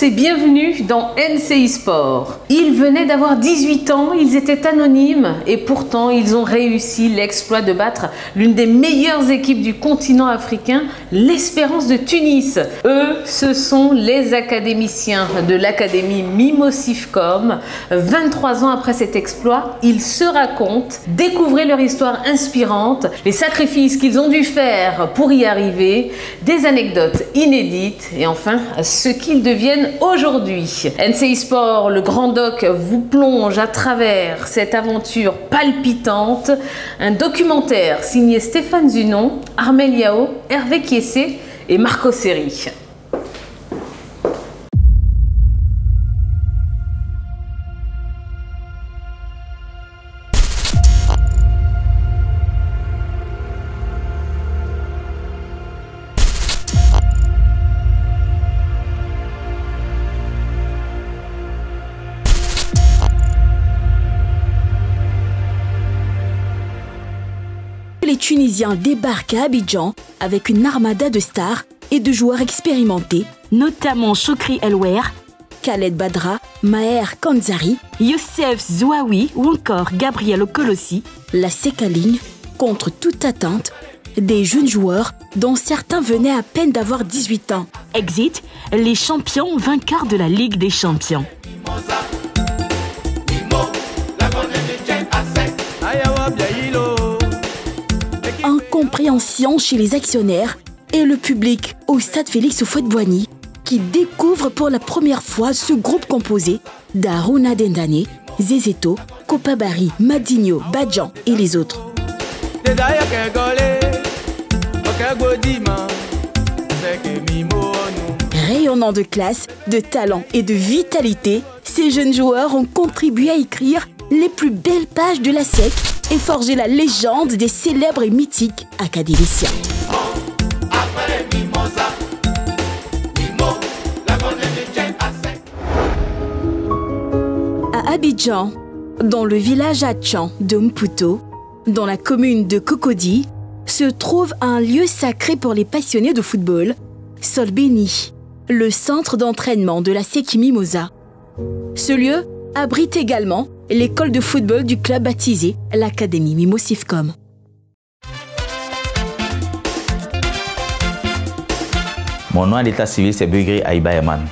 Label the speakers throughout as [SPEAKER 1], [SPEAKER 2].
[SPEAKER 1] Tous et bienvenue dans NCI Sport. Ils venaient d'avoir 18 ans, ils étaient anonymes et pourtant ils ont réussi l'exploit de battre l'une des meilleures équipes du continent africain, l'Espérance de Tunis. Eux, ce sont les académiciens de l'académie Mimosifcom. 23 ans après cet exploit, ils se racontent, découvrez leur histoire inspirante, les sacrifices qu'ils ont dû faire pour y arriver, des anecdotes inédites et enfin ce qu'ils deviennent aujourd'hui. NCI Sport, le Grand Vous plonge à travers cette aventure palpitante. Un documentaire signé Stéphane Zunon, Armel Yao, Hervé Kiessé et Marco Seri.
[SPEAKER 2] Les Tunisiens débarquent à Abidjan avec une armada de stars et de joueurs expérimentés, notamment Chokri Elwer, Khaled Badra, Maher Kanzari, Youssef Zouaoui ou encore Gabriel Okolossi, la Sekaligne, contre toute attente, des jeunes joueurs dont certains venaient à peine d'avoir 18 ans. Exit, les champions vainqueurs de la Ligue des champions. Incompréhension chez les actionnaires et le public au stade Félix Houphouët-Boigny qui découvre pour la première fois ce groupe composé d'Aruna Dendane, Zezeto, Kopabari, Madinho, Badjan et les autres. Rayonnant de classe, de talent et de vitalité, ces jeunes joueurs ont contribué à écrire les plus belles pages de la SEC et forger la légende des célèbres et mythiques académiciens. À Abidjan, dans le village Atchan de Mputo, dans la commune de Cocody, se trouve un lieu sacré pour les passionnés de football, Solbeni, le centre d'entraînement de la SEC Mimosa. Ce lieu abrite également l'école de football du club baptisé l'Académie Mimosifcom.
[SPEAKER 3] Mon nom à l'état civil, c'est Begré Aïba Yaman.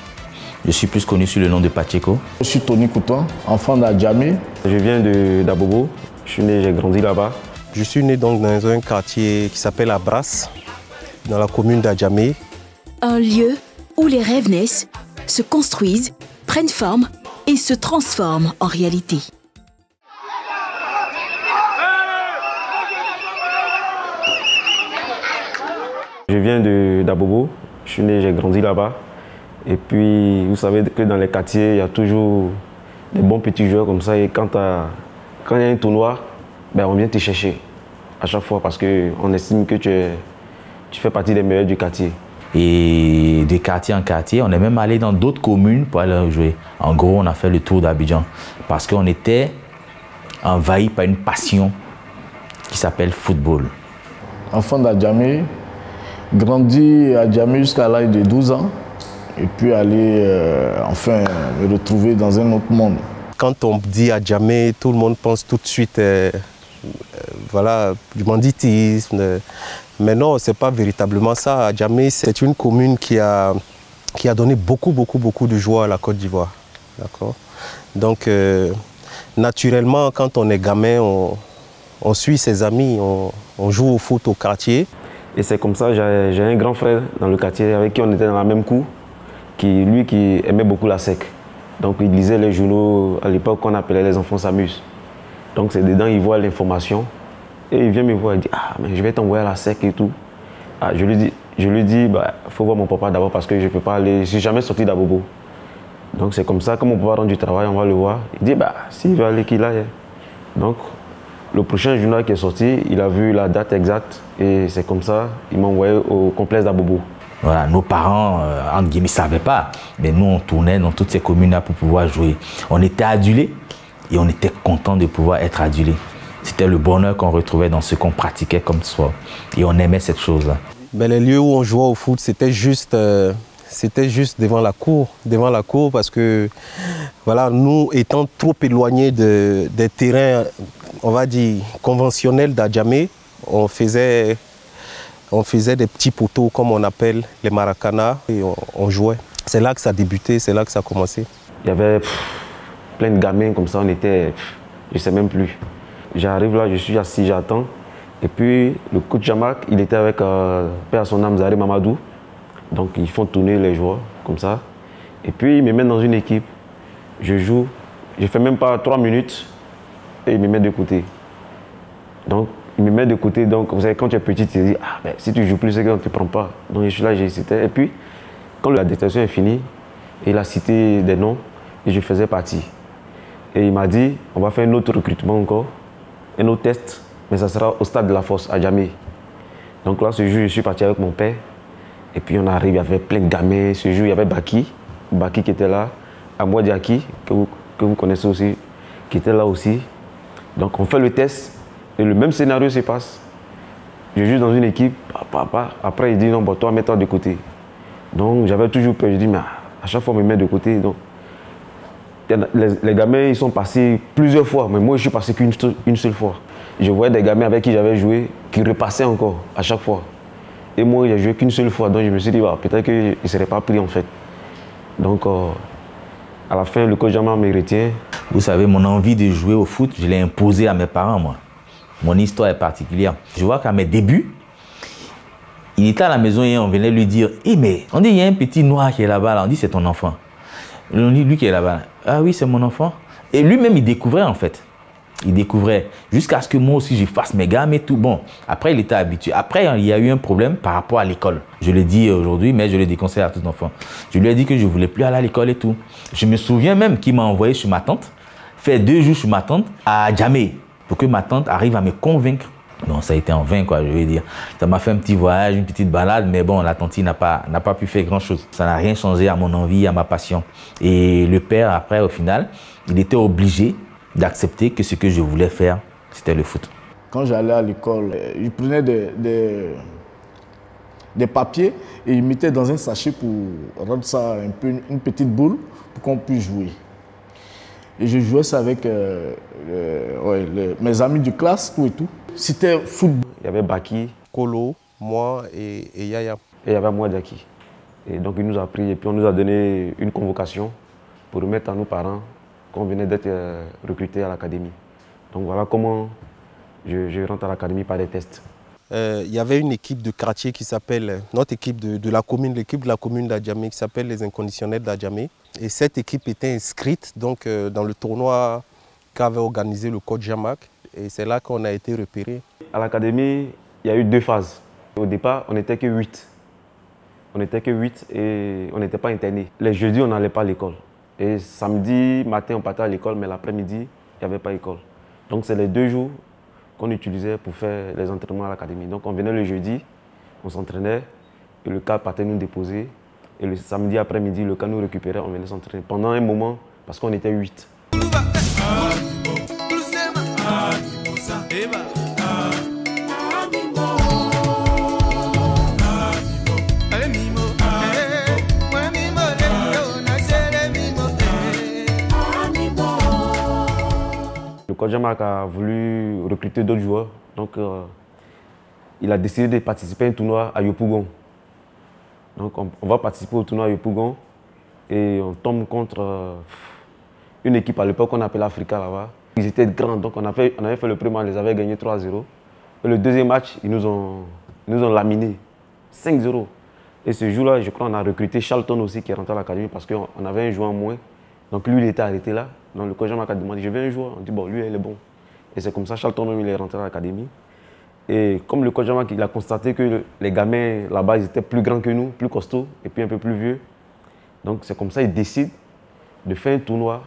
[SPEAKER 3] Je suis plus connu sous le nom de Pacheco.
[SPEAKER 4] Je suis Tony Couton, enfant d'Adjamé.
[SPEAKER 5] Je viens de d'Abobo. Je suis né, j'ai grandi là-bas. Je suis né donc dans un quartier qui s'appelle Abras, dans la commune d'Adjamé.
[SPEAKER 2] Un lieu où les rêves naissent, se construisent, prennent forme se transforment en réalité.
[SPEAKER 5] Je viens d'Abobo. Je suis né, j'ai grandi là-bas. Et puis, vous savez que dans les quartiers, il y a toujours des bons petits joueurs comme ça. Et quand, quand il y a un tournoi, ben, on vient te chercher à chaque fois parce qu'on estime que tu, tu fais partie des meilleurs du quartier.
[SPEAKER 3] Et de quartier en quartier, on est même allé dans d'autres communes pour aller jouer. En gros, on a fait le tour d'Abidjan parce qu'on était envahi par une passion qui s'appelle football.
[SPEAKER 4] Enfant d'Adjamé, grandi à Djamé jusqu'à l'âge de 12 ans et puis aller euh, enfin me retrouver dans un autre monde.
[SPEAKER 5] Quand on dit Adjamé, tout le monde pense tout de suite euh, euh, voilà, du banditisme. Mais non, ce n'est pas véritablement ça. Adjamé, c'est une commune qui a, donné beaucoup, beaucoup, beaucoup de joie à la Côte d'Ivoire. Donc, euh, naturellement, quand on est gamin, on, suit ses amis, on, on, joue au foot au quartier. Et c'est comme ça, j'ai un grand frère dans le quartier avec qui on était dans la même cour, qui, lui qui aimait beaucoup la SEC. Donc il lisait les journaux à l'époque qu'on appelait Les enfants s'amusent. Donc c'est dedans, il voit l'information et il vient me voir et dit Ah, mais je vais t'envoyer à la SEC et tout. Ah, je lui dis, je lui dis bah, faut voir mon papa d'abord parce que je ne peux pas aller, je suis jamais sorti d'Abobo. Donc c'est comme ça, comme mon papa rentre du travail, on va le voir. Il dit Bah, s'il veut aller, qu'il aille. Donc le prochain journal qui est sorti, il a vu la date exacte et c'est comme ça, il m'a envoyé au complexe d'Abobo.
[SPEAKER 3] Voilà, nos parents, euh, entre guillemets, ne savaient pas, mais nous, on tournait dans toutes ces communes-là pour pouvoir jouer. On était adulés et on était content de pouvoir être adulés. C'était le bonheur qu'on retrouvait dans ce qu'on pratiquait comme sport. Et on aimait cette chose-là.
[SPEAKER 5] Ben, les lieux où on jouait au foot, c'était juste, euh, c'était juste devant la cour, devant la cour parce que voilà, nous étant trop éloignés de, des terrains, on va dire conventionnels d'Adjamé, on faisait, on faisait des petits poteaux comme on appelle les maracana et on, jouait. C'est là que ça a débuté, c'est là que ça a commencé.
[SPEAKER 6] Il y avait plein de gamins comme ça, on était, je sais même plus. J'arrive là, je suis assis, j'attends. Et puis le coach Jamak, il était avec euh, père son âme Zari Mamadou. Donc ils font tourner les joueurs comme ça. Et puis ils me mettent dans une équipe. Je joue. Je fais même pas trois minutes et ils me mettent de côté. Donc ils me mettent de côté. Donc vous savez, quand tu es petit, tu te dis, ah ben, si tu joues plus, c'est qu'on ne te prend pas. Donc je suis là, hésité. Et puis quand la détention est finie, il a cité des noms et je faisais partie. Et il m'a dit, on va faire un autre recrutement encore, un autre test, mais ça sera au stade de la force à Djamé. Donc là, ce jour, je suis parti avec mon père. Et puis on arrive, il y avait plein de gamins. Ce jour, il y avait Baki, Baki qui était là, Amouad Diaki, que vous, connaissez aussi, qui était là aussi. Donc on fait le test et le même scénario se passe. Je joue dans une équipe, papa, après il dit non, toi mets-toi de côté. Donc j'avais toujours peur, je dis mais à chaque fois on me met de côté. Donc les, gamins ils sont passés plusieurs fois, mais moi je suis passé qu'une une seule fois. Je voyais des gamins avec qui j'avais joué qui repassaient encore à chaque fois. Et moi, j'ai joué qu'une seule fois, donc je me suis dit, bah, peut-être qu'il ne serait pas pris en fait. Donc, euh, à la fin, le coach Jamal me retient.
[SPEAKER 3] Vous savez, mon envie de jouer au foot, je l'ai imposé à mes parents, moi. Mon histoire est particulière. Je vois qu'à mes débuts, il était à la maison et on venait lui dire Eh, mais on dit, il y a un petit noir qui est là-bas, là. on dit, c'est ton enfant. On dit, lui qui est là-bas. Ah oui, c'est mon enfant. Et lui-même, il découvrait en fait il découvrait jusqu'à ce que moi aussi je fasse mes gammes et tout. Bon, après il était habitué. Après il y a eu un problème par rapport à l'école. Je le dis aujourd'hui, mais je le déconseille à tout enfant. Je lui ai dit que je voulais plus aller à l'école et tout. Je me souviens même qu'il m'a envoyé chez ma tante, faire deux jours chez ma tante à Djamé, pour que ma tante arrive à me convaincre. Non, ça a été en vain, quoi, je veux dire. Ça m'a fait un petit voyage, une petite balade, mais bon, la tante n'a pas, pu faire grand-chose. Ça n'a rien changé à mon envie, à ma passion. Et le père, après, au final, il était obligé d'accepter que ce que je voulais faire, c'était le foot.
[SPEAKER 4] Quand j'allais à l'école, euh, je prenais des, des, papiers et je mettais dans un sachet pour rendre ça un peu une petite boule pour qu'on puisse jouer. Et je jouais ça avec euh, mes amis de classe, tout et tout. C'était football.
[SPEAKER 6] Il y avait Baki,
[SPEAKER 5] Kolo, moi et, Yaya.
[SPEAKER 6] Et il y avait moi Daki. Et donc il nous a pris et puis on nous a donné une convocation pour remettre à nos parents qu'on venait d'être euh, recruté à l'académie. Donc voilà comment je, rentre à l'académie par des tests.
[SPEAKER 5] Euh, il y avait une équipe de quartier qui s'appelle, notre équipe de, la commune, l'équipe de la commune d'Adjamé qui s'appelle les inconditionnels d'Adjamé. Et cette équipe était inscrite donc, euh, dans le tournoi qu'avait organisé le coach Jamac. Et c'est là qu'on a été repéré.
[SPEAKER 6] À l'académie, il y a eu deux phases. Au départ, on n'était que 8. On n'était que 8 et on n'était pas internés. Les jeudis, on n'allait pas à l'école. Et samedi matin, on partait à l'école, mais l'après-midi, il n'y avait pas d'école. Donc, c'est les deux jours qu'on utilisait pour faire les entraînements à l'académie. Donc, on venait le jeudi, on s'entraînait, et le cas partait nous déposer. Et le samedi après-midi, le cas nous récupérait, on venait s'entraîner. Pendant un moment, parce qu'on était huit. Kodjamak a voulu recruter d'autres joueurs. Donc, euh, il a décidé de participer à un tournoi à Yopougon. Donc, on, va participer au tournoi à Yopougon et on tombe contre euh, une équipe à l'époque qu'on appelait Africa là-bas. Ils étaient grands, donc on, avait fait le premier match, on les avait gagnés 3-0. Et le deuxième match, ils nous ont, nous ont laminé 5-0. Et ce jour-là, je crois qu'on a recruté Charlton aussi qui est rentré à l'académie parce qu'on avait un joueur en moins. Donc lui, il était arrêté là. Donc le coach m'a demandé, je veux un joueur. On dit, bon, lui, il est bon. Et c'est comme ça, Charlton, il est rentré à l'académie. Et comme le coach il a constaté que les gamins là-bas, ils étaient plus grands que nous, plus costauds et puis un peu plus vieux. Donc c'est comme ça, il décide de faire un tournoi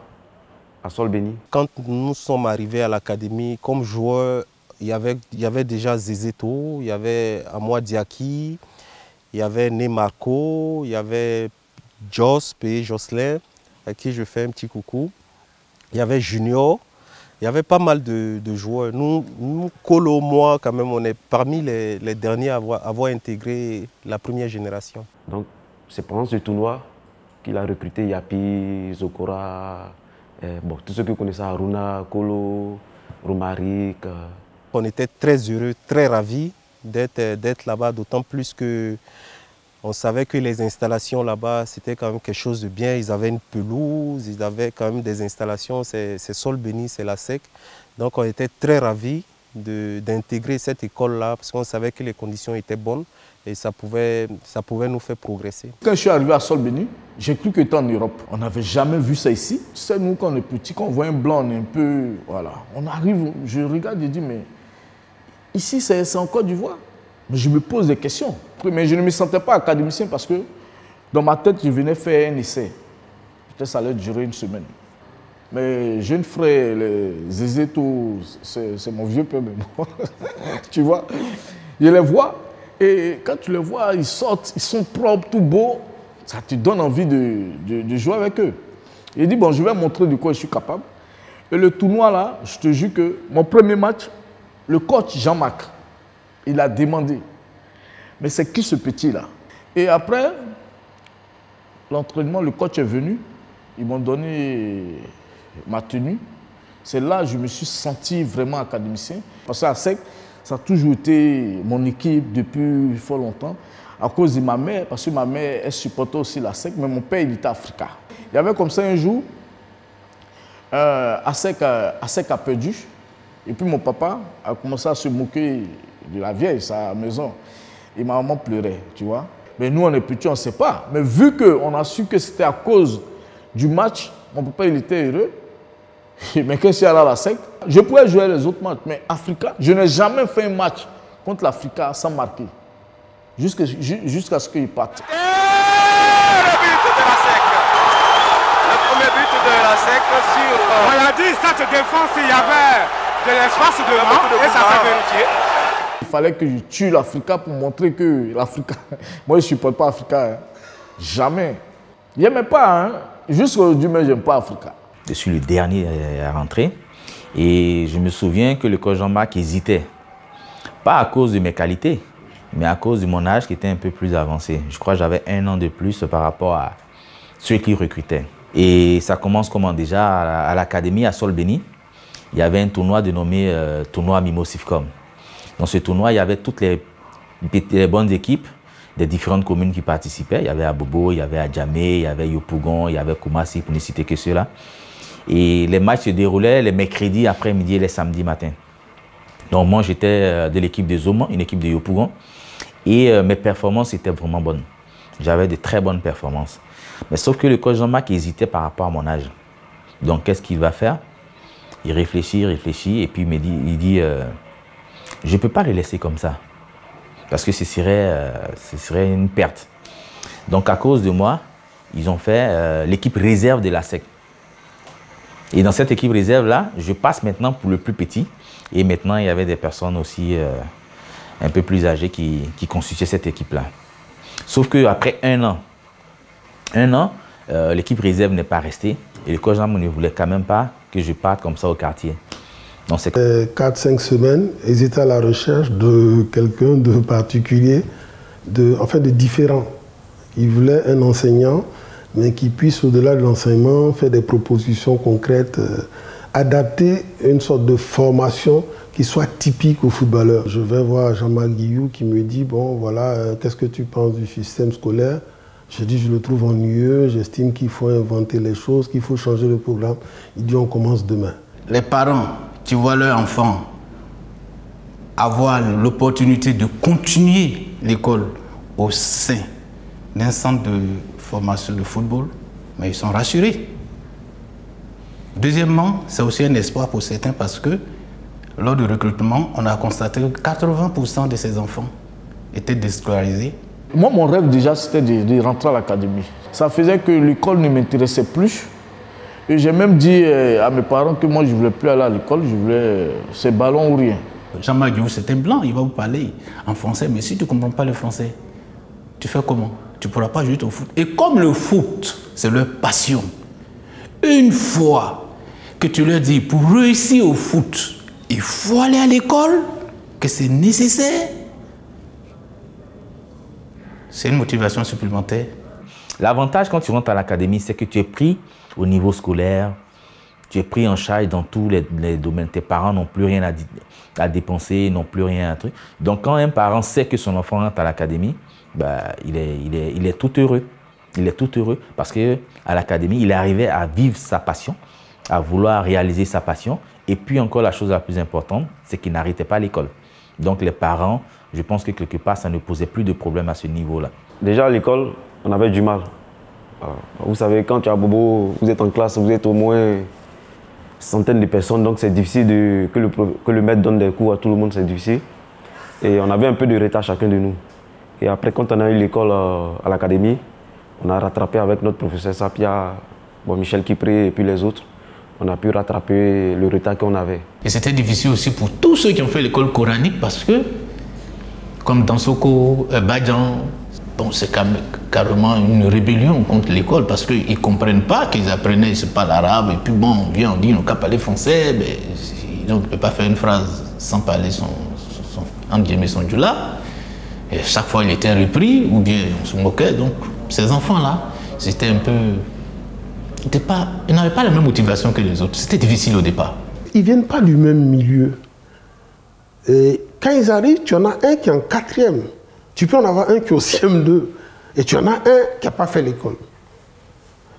[SPEAKER 6] à Solbeni.
[SPEAKER 5] Quand nous sommes arrivés à l'académie, comme joueur, il y avait, il y avait déjà Zezeto, il y avait Amoa Diaki, il y avait Nemarco, il y avait Jos, P. Jocelyn à qui je fais un petit coucou. Il y avait Junior, il y avait pas mal de, joueurs. Nous, nous, Colo, moi, quand même, on est parmi les, derniers à avoir, intégré la première génération.
[SPEAKER 6] Donc, c'est pendant ce tournoi qu'il a recruté Yapi, Zokora, bon, tous ceux qui connaissent Aruna, Kolo, Romaric. Euh.
[SPEAKER 5] On était très heureux, très ravis d'être là-bas, d'autant plus que on savait que les installations là-bas, c'était quand même quelque chose de bien. Ils avaient une pelouse, ils avaient quand même des installations, c'est sol béni, c'est la sec. Donc on était très ravis d'intégrer cette école-là parce qu'on savait que les conditions étaient bonnes et ça pouvait, ça pouvait nous faire progresser.
[SPEAKER 4] Quand je suis arrivé à Solbeni, j'ai cru que j'étais en Europe. On n'avait jamais vu ça ici. Sais, nous, quand on est petit, quand on voit un blanc, on est un peu... Voilà. On arrive, je regarde et dis, mais ici, c'est en Côte d'Ivoire. Mais je me pose des questions. Mais je ne me sentais pas académicien parce que dans ma tête, je venais faire un essai. Peut-être ça allait durer une semaine. Mes jeunes frères, les Zézé, c'est mon vieux père même. tu vois, je les vois et quand tu les vois, ils sortent, ils sont propres, tout beaux. Ça te donne envie de, jouer avec eux. Il dit, bon, je vais montrer de quoi je suis capable. Et le tournoi là, je te jure que mon premier match, le coach Jean-Marc, il a demandé, mais c'est qui ce petit là? Et après, l'entraînement, le coach est venu, ils m'ont donné ma tenue. C'est là que je me suis senti vraiment académicien. Parce qu'à SEC, ça a toujours été mon équipe depuis fort longtemps. À cause de ma mère, parce que ma mère, elle supportait aussi la SEC, mais mon père, il était africain. Il y avait comme ça un jour, euh, ASEC, a perdu. Et puis mon papa a commencé à se moquer de la vieille, sa maison. Et ma maman pleurait, tu vois. Mais nous, on est petits, on ne sait pas. Mais vu qu'on a su que c'était à cause du match, mon papa, il était heureux. Mais qu'est-ce qu'il y a là, la SEC Je pouvais jouer les autres matchs, mais Africa, je n'ai jamais fait un match contre l'Africa sans marquer. Jusqu'à ce qu'il parte.
[SPEAKER 7] Et le but de la SEC. Le premier but de la SEC sur. On a dit, cette défense, il y avait de l'espace devant et ça s'est vérifié.
[SPEAKER 4] Il fallait que je tue l'Africa pour montrer que l'Africa. Moi, je ne supporte pas l'Africa. Hein. Jamais. Je n'aimais pas. Hein. Jusqu'à aujourd'hui, mais je n'aime pas l'Africa.
[SPEAKER 3] Je suis le dernier à rentrer. Et je me souviens que le coach Jean-Marc hésitait. Pas à cause de mes qualités, mais à cause de mon âge qui était un peu plus avancé. Je crois que j'avais un an de plus par rapport à ceux qui recrutaient. Et ça commence comment déjà? À l'académie à Solbeni. Il y avait un tournoi dénommé euh, tournoi Mimosifcom. Dans ce tournoi, il y avait toutes les, bonnes équipes des différentes communes qui participaient. Il y avait Abobo, il y avait Adjamé, il y avait Yopougon, il y avait Kumasi, pour ne citer que ceux-là. Et les matchs se déroulaient les mercredis après-midi et les samedis matin. Donc moi, j'étais euh, de l'équipe de Zoma, une équipe de Yopougon. Et euh, mes performances étaient vraiment bonnes. J'avais de très bonnes performances. Mais sauf que le coach Jean-Marc hésitait par rapport à mon âge. Donc qu'est-ce qu'il va faire? Il réfléchit, il réfléchit, et puis il me dit, il dit euh, je ne peux pas le laisser comme ça. Parce que ce serait, ce serait une perte. Donc à cause de moi, ils ont fait l'équipe réserve de la SEC. Et dans cette équipe réserve-là, je passe maintenant pour le plus petit. Et maintenant, il y avait des personnes aussi euh, un peu plus âgées qui, constituaient cette équipe-là. Sauf qu'après un an, un an, euh, l'équipe réserve n'est pas restée. Et le coach ne voulait quand même pas que je parte comme ça au quartier.
[SPEAKER 8] Donc 4-5 euh, semaines, ils étaient à la recherche de quelqu'un de particulier, de, enfin de différent. Ils voulaient un enseignant mais qui puisse, au-delà de l'enseignement, faire des propositions concrètes, euh, adapter une sorte de formation qui soit typique aux footballeurs. Je vais voir Jean-Marc Guillou qui me dit, bon voilà, euh, qu'est-ce que tu penses du système scolaire? Je dis, je le trouve ennuyeux, j'estime qu'il faut inventer les choses, qu'il faut changer le programme. Il dit, on commence demain.
[SPEAKER 9] Les parents qui voient leur enfant avoir l'opportunité de continuer l'école au sein d'un centre de formation de football, mais ils sont rassurés. Deuxièmement, c'est aussi un espoir pour certains parce que lors du recrutement, on a constaté que 80% de ces enfants étaient déscolarisés.
[SPEAKER 4] Moi, mon rêve déjà, c'était de, rentrer à l'académie. Ça faisait que l'école ne m'intéressait plus. Et j'ai même dit euh, à mes parents que moi, je ne voulais plus aller à l'école, je voulais euh, ces ballons ou rien.
[SPEAKER 9] Jean-Marc c'est un blanc, il va vous parler en français, mais si tu ne comprends pas le français, tu fais comment? Tu ne pourras pas jouer au foot. Et comme le foot, c'est leur passion, une fois que tu leur dis, pour réussir au foot, il faut aller à l'école, que c'est nécessaire, c'est une motivation supplémentaire.
[SPEAKER 3] L'avantage quand tu rentres à l'académie, c'est que tu es pris au niveau scolaire, tu es pris en charge dans tous les, domaines. Tes parents n'ont plus rien à, dépenser, n'ont plus rien à truc. Donc quand un parent sait que son enfant rentre à l'académie, bah, il, est, tout heureux. Il est tout heureux parce qu'à l'académie, il arrivé à vivre sa passion, à vouloir réaliser sa passion. Et puis encore la chose la plus importante, c'est qu'il n'arrêtait pas l'école. Donc les parents, je pense que quelque part, ça ne posait plus de problème à ce niveau-là.
[SPEAKER 6] Déjà à l'école, on avait du mal. Vous savez, quand tu as bobo, vous êtes en classe, vous êtes au moins centaines de personnes, donc c'est difficile que, le, que le maître donne des cours à tout le monde, c'est difficile. Et on avait un peu de retard chacun de nous. Et après, quand on a eu l'école euh, à l'académie, on a rattrapé avec notre professeur Sapia, bon, Michel Kipré et puis les autres. On a pu rattraper le retard qu'on avait.
[SPEAKER 9] Et c'était difficile aussi pour tous ceux qui ont fait l'école coranique parce que, comme dans Soko, euh, Badjan, bon, c'est carrément une rébellion contre l'école parce qu'ils ne comprennent pas qu'ils apprenaient, c'est pas l'arabe. Et puis bon, on vient, on dit, on qu'à parler français, mais on ne peut pas faire une phrase sans parler son, son, son, son djoula. Chaque fois, il était repris ou bien on se moquait. Donc, ces enfants-là, c'était un peu. Ils n'avaient pas la même motivation que les autres. C'était difficile au départ.
[SPEAKER 8] Ils ne viennent pas du même milieu. Et quand ils arrivent, tu en as un qui est en quatrième. Tu peux en avoir un qui est au CM2. Et tu en as un qui n'a pas fait l'école.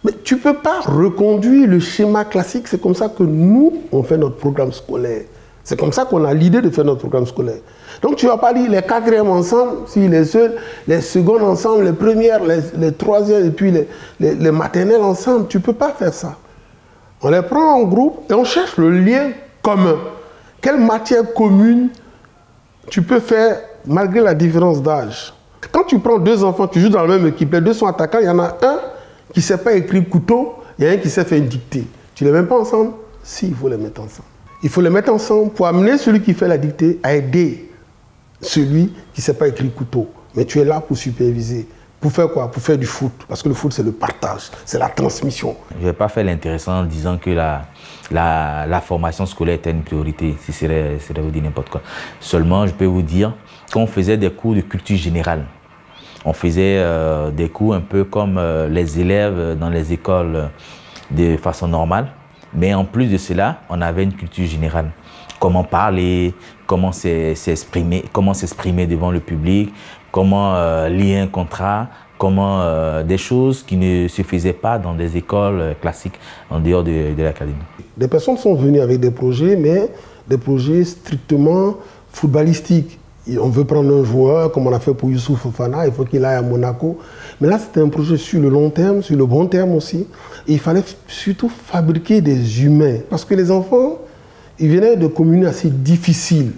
[SPEAKER 8] Mais tu ne peux pas reconduire le schéma classique. C'est comme ça que nous, on fait notre programme scolaire. C'est comme ça qu'on a l'idée de faire notre programme scolaire. Donc tu ne vas pas lire les quatrièmes ensemble, si les seuls, les secondes ensemble, les premières, les, troisièmes et puis les, les, maternelles ensemble. Tu ne peux pas faire ça. On les prend en groupe et on cherche le lien commun. Quelle matière commune tu peux faire malgré la différence d'âge? Quand tu prends deux enfants, tu joues dans la même équipe, les deux sont attaquants, il y en a un qui ne sait pas écrire couteau, il y a un qui sait faire une dictée. Tu les mets pas ensemble? Si, il faut les mettre ensemble. Il faut les mettre ensemble pour amener celui qui fait la dictée à aider celui qui ne sait pas écrire couteau. Mais tu es là pour superviser. Pour faire quoi? Pour faire du foot. Parce que le foot, c'est le partage, c'est la transmission.
[SPEAKER 3] Je ne vais pas faire l'intéressant en disant que la, formation scolaire était une priorité, si c'est vous dire n'importe quoi. Seulement, je peux vous dire qu'on faisait des cours de culture générale. On faisait euh, des cours un peu comme euh, les élèves dans les écoles de façon normale. Mais en plus de cela, on avait une culture générale. Comment parler, comment s'exprimer, comment s'exprimer devant le public, comment euh, lier un contrat, comment euh, des choses qui ne se faisaient pas dans des écoles euh, classiques en dehors de, l'académie.
[SPEAKER 8] Des personnes sont venues avec des projets, mais des projets strictement footballistiques. On veut prendre un joueur, comme on a fait pour Youssouf Fofana, il faut qu'il aille à Monaco. Mais là, c'était un projet sur le long terme, sur le bon terme aussi. Il fallait surtout fabriquer des humains. Parce que les enfants, ils venaient de communes assez difficiles.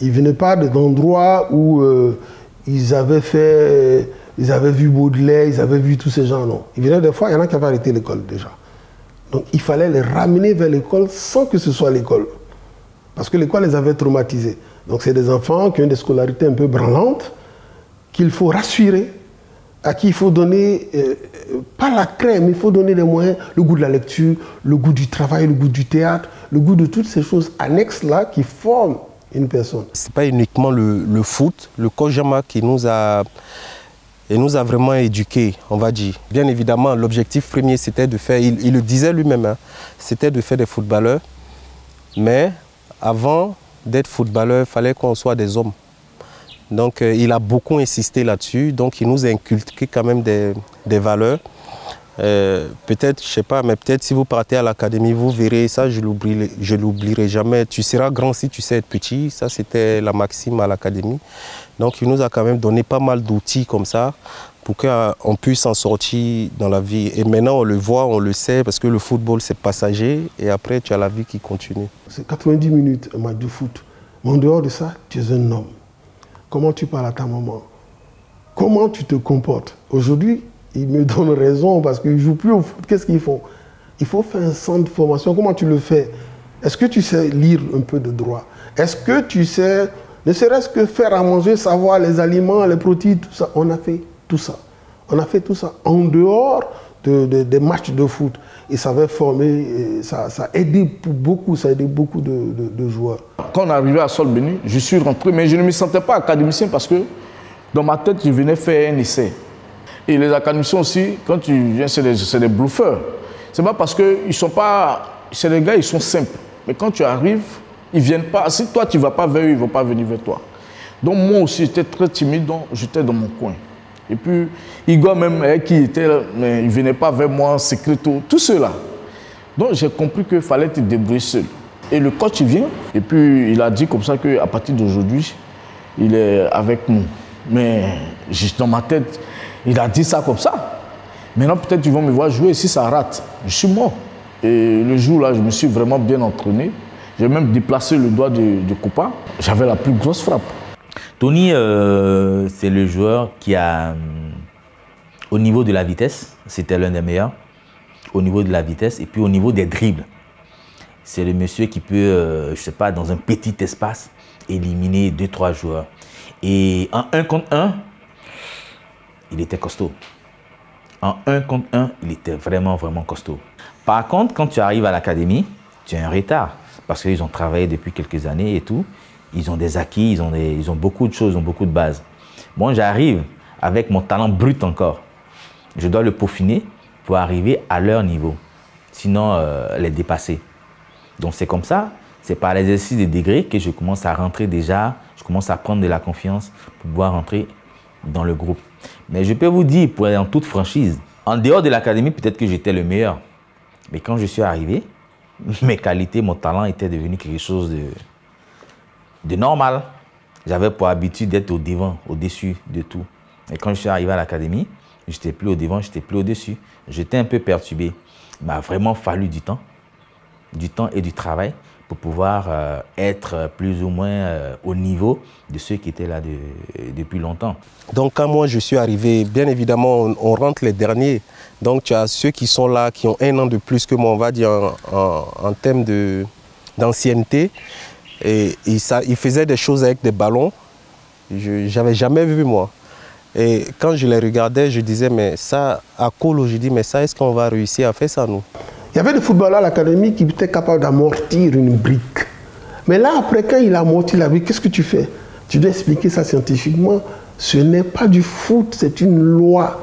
[SPEAKER 8] Ils venaient pas d'endroits où euh, ils avaient fait, ils avaient vu Baudelaire, ils avaient vu tous ces gens, non. Ils venaient des fois, il y en a qui avaient arrêté l'école déjà. Donc il fallait les ramener vers l'école sans que ce soit l'école. Parce que l'école les avait traumatisés. Donc c'est des enfants qui ont des scolarités un peu branlantes, qu'il faut rassurer, à qui il faut donner, euh, pas la crème, il faut donner les moyens, le goût de la lecture, le goût du travail, le goût du théâtre, le goût de toutes ces choses annexes-là qui forment une personne.
[SPEAKER 5] Ce n'est pas uniquement le, foot, le Kojama qui nous a, et nous a vraiment éduqués, on va dire. Bien évidemment, l'objectif premier, c'était de faire, il, le disait lui-même, hein, c'était de faire des footballeurs. Mais avant d'être footballeur, il fallait qu'on soit des hommes. Donc euh, il a beaucoup insisté là-dessus, donc il nous a inculqué quand même des, valeurs. Euh, peut-être, je sais pas, mais peut-être si vous partez à l'académie, vous verrez, ça je ne l'oublierai jamais. Tu seras grand si tu sais être petit, ça c'était la maxime à l'académie. Donc il nous a quand même donné pas mal d'outils comme ça pour qu'on puisse s'en sortir dans la vie. Et maintenant on le voit, on le sait, parce que le football c'est passager et après tu as la vie qui continue.
[SPEAKER 8] C'est 90 minutes un match de foot. Mais en dehors de ça, tu es un homme comment tu parles à ta maman, comment tu te comportes? Aujourd'hui, ils me donnent raison parce qu'ils ne jouent plus au foot. Qu'est-ce qu'ils font? Il faut faire un centre de formation. Comment tu le fais? Est-ce que tu sais lire un peu de droit? Est-ce que tu sais, ne serait-ce que faire à manger, savoir les aliments, les protéines, tout ça? On a fait tout ça. On a fait tout ça en dehors des matchs de foot. Et ça avait formé, ça, ça a aidé beaucoup, ça aidé beaucoup de, joueurs.
[SPEAKER 4] Quand on est arrivé à Sol Béni, je suis rentré, mais je ne me sentais pas académicien parce que dans ma tête, je venais faire un essai. Et les académiciens aussi, quand tu viens, c'est des, des, bluffeurs. C'est pas parce qu'ils sont pas. C'est des gars, ils sont simples. Mais quand tu arrives, ils viennent pas. Si toi, tu vas pas vers eux, ils vont pas venir vers toi. Donc moi aussi, j'étais très timide, donc j'étais dans mon coin. Et puis, Igor même, eh, qui était mais il venait pas vers moi, secréto, tout cela. Donc j'ai compris qu'il fallait te débrouiller seul. Et le coach, il vient, et puis il a dit comme ça qu'à partir d'aujourd'hui, il est avec nous. Mais dans ma tête, il a dit ça comme ça. Maintenant, peut-être ils vont me voir jouer. Si ça rate, je suis mort. Et le jour-là, je me suis vraiment bien entraîné. J'ai même déplacé le doigt du copain. J'avais la plus grosse frappe.
[SPEAKER 3] Tony, euh, c'est le joueur qui a, euh, au niveau de la vitesse, c'était l'un des meilleurs. Au niveau de la vitesse et puis au niveau des dribbles. C'est le monsieur qui peut, euh, je sais pas, dans un petit espace, éliminer deux, trois joueurs. Et en 1 contre 1, il était costaud. En 1 contre 1, il était vraiment, vraiment costaud. Par contre, quand tu arrives à l'académie, tu as un retard. Parce qu'ils ont travaillé depuis quelques années et tout. Ils ont des acquis, ils ont, ils ont beaucoup de choses, ils ont beaucoup de bases. Moi, j'arrive avec mon talent brut encore. Je dois le peaufiner pour arriver à leur niveau. Sinon, euh, les dépasser. Donc, c'est comme ça. C'est par l'exercice des degrés que je commence à rentrer déjà. Je commence à prendre de la confiance pour pouvoir rentrer dans le groupe. Mais je peux vous dire, pour en toute franchise, en dehors de l'académie, peut-être que j'étais le meilleur. Mais quand je suis arrivé, mes qualités, mon talent était devenu quelque chose de, de normal. J'avais pour habitude d'être au devant, au-dessus de tout. Et quand je suis arrivé à l'académie, j'étais plus au devant, j'étais plus au-dessus. J'étais un peu perturbé. Il m'a vraiment fallu du temps, du temps et du travail pouvoir euh, être plus ou moins euh, au niveau de ceux qui étaient là depuis longtemps.
[SPEAKER 5] Donc quand moi je suis arrivé, bien évidemment, on, rentre les derniers. Donc tu as ceux qui sont là, qui ont un an de plus que moi, on va dire en, en, termes d'ancienneté. Et il, ça, il faisait des choses avec des ballons. Je n'avais jamais vu moi. Et quand je les regardais, je disais, mais ça, à Colo, je dis, mais ça, est-ce qu'on va réussir à faire ça, nous?
[SPEAKER 8] Il y avait des footballeurs à l'académie qui étaient capables d'amortir une brique. Mais là, après, quand il a amorti la brique, qu'est-ce que tu fais? Tu dois expliquer ça scientifiquement. Ce n'est pas du foot, c'est une loi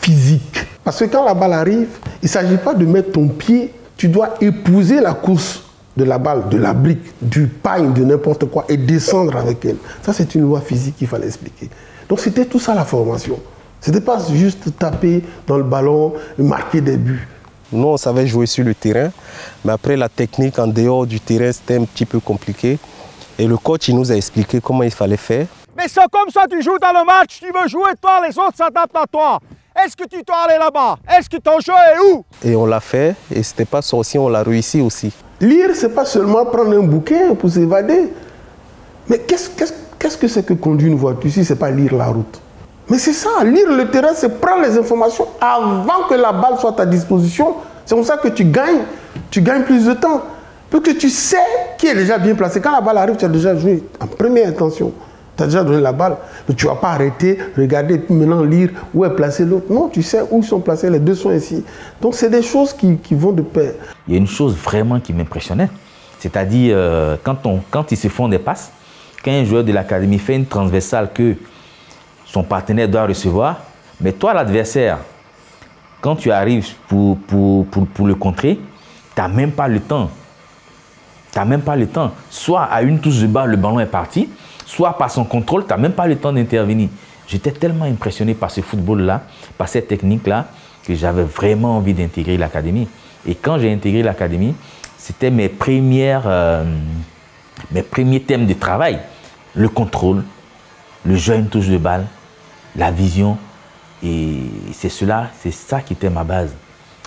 [SPEAKER 8] physique. Parce que quand la balle arrive, il ne s'agit pas de mettre ton pied, tu dois épouser la course de la balle, de la brique, du pain, de n'importe quoi, et descendre avec elle. Ça, c'est une loi physique qu'il fallait expliquer. Donc, c'était tout ça la formation. Ce n'était pas juste taper dans le ballon, marquer des buts.
[SPEAKER 5] Nous, on savait jouer sur le terrain, mais après, la technique en dehors du terrain, c'était un petit peu compliqué. Et le coach, il nous a expliqué comment il fallait faire.
[SPEAKER 7] Mais c'est comme ça tu joues dans le match, tu veux jouer toi, les autres s'adaptent à toi. Est-ce que tu dois aller là-bas? Est-ce que ton jeu est où?
[SPEAKER 5] Et on l'a fait, et c'était pas ça aussi, on l'a réussi aussi.
[SPEAKER 8] Lire, c'est pas seulement prendre un bouquin pour s'évader. Mais qu'est-ce que c'est que conduire une voiture? Si c'est pas lire la route Mais c'est ça, lire le terrain, c'est prendre les informations avant que la balle soit à ta disposition. C'est comme ça que tu gagnes, tu gagnes plus de temps. Parce que tu sais qui est déjà bien placé. Quand la balle arrive, tu as déjà joué en première intention tu as déjà donné la balle, mais tu ne vas pas arrêter, regarder, maintenant lire où est placé l'autre. Non, tu sais où sont placés, les deux sont ici. Donc c'est des choses qui, vont de pair.
[SPEAKER 3] Il y a une chose vraiment qui m'impressionnait, c'est-à-dire euh, quand, quand ils se font des passes, quand un joueur de l'académie fait une transversale que son partenaire doit recevoir, mais toi l'adversaire, quand tu arrives pour, le contrer, tu n'as même pas le temps. Tu n'as même pas le temps. Soit à une touche de balle, le ballon est parti, soit par son contrôle, tu n'as même pas le temps d'intervenir. J'étais tellement impressionné par ce football-là, par cette technique-là, que j'avais vraiment envie d'intégrer l'académie. Et quand j'ai intégré l'académie, c'était mes, euh, mes premiers thèmes de travail. Le contrôle, le jeu à une touche de balle, la vision. Et c'est cela, c'est ça qui était ma base.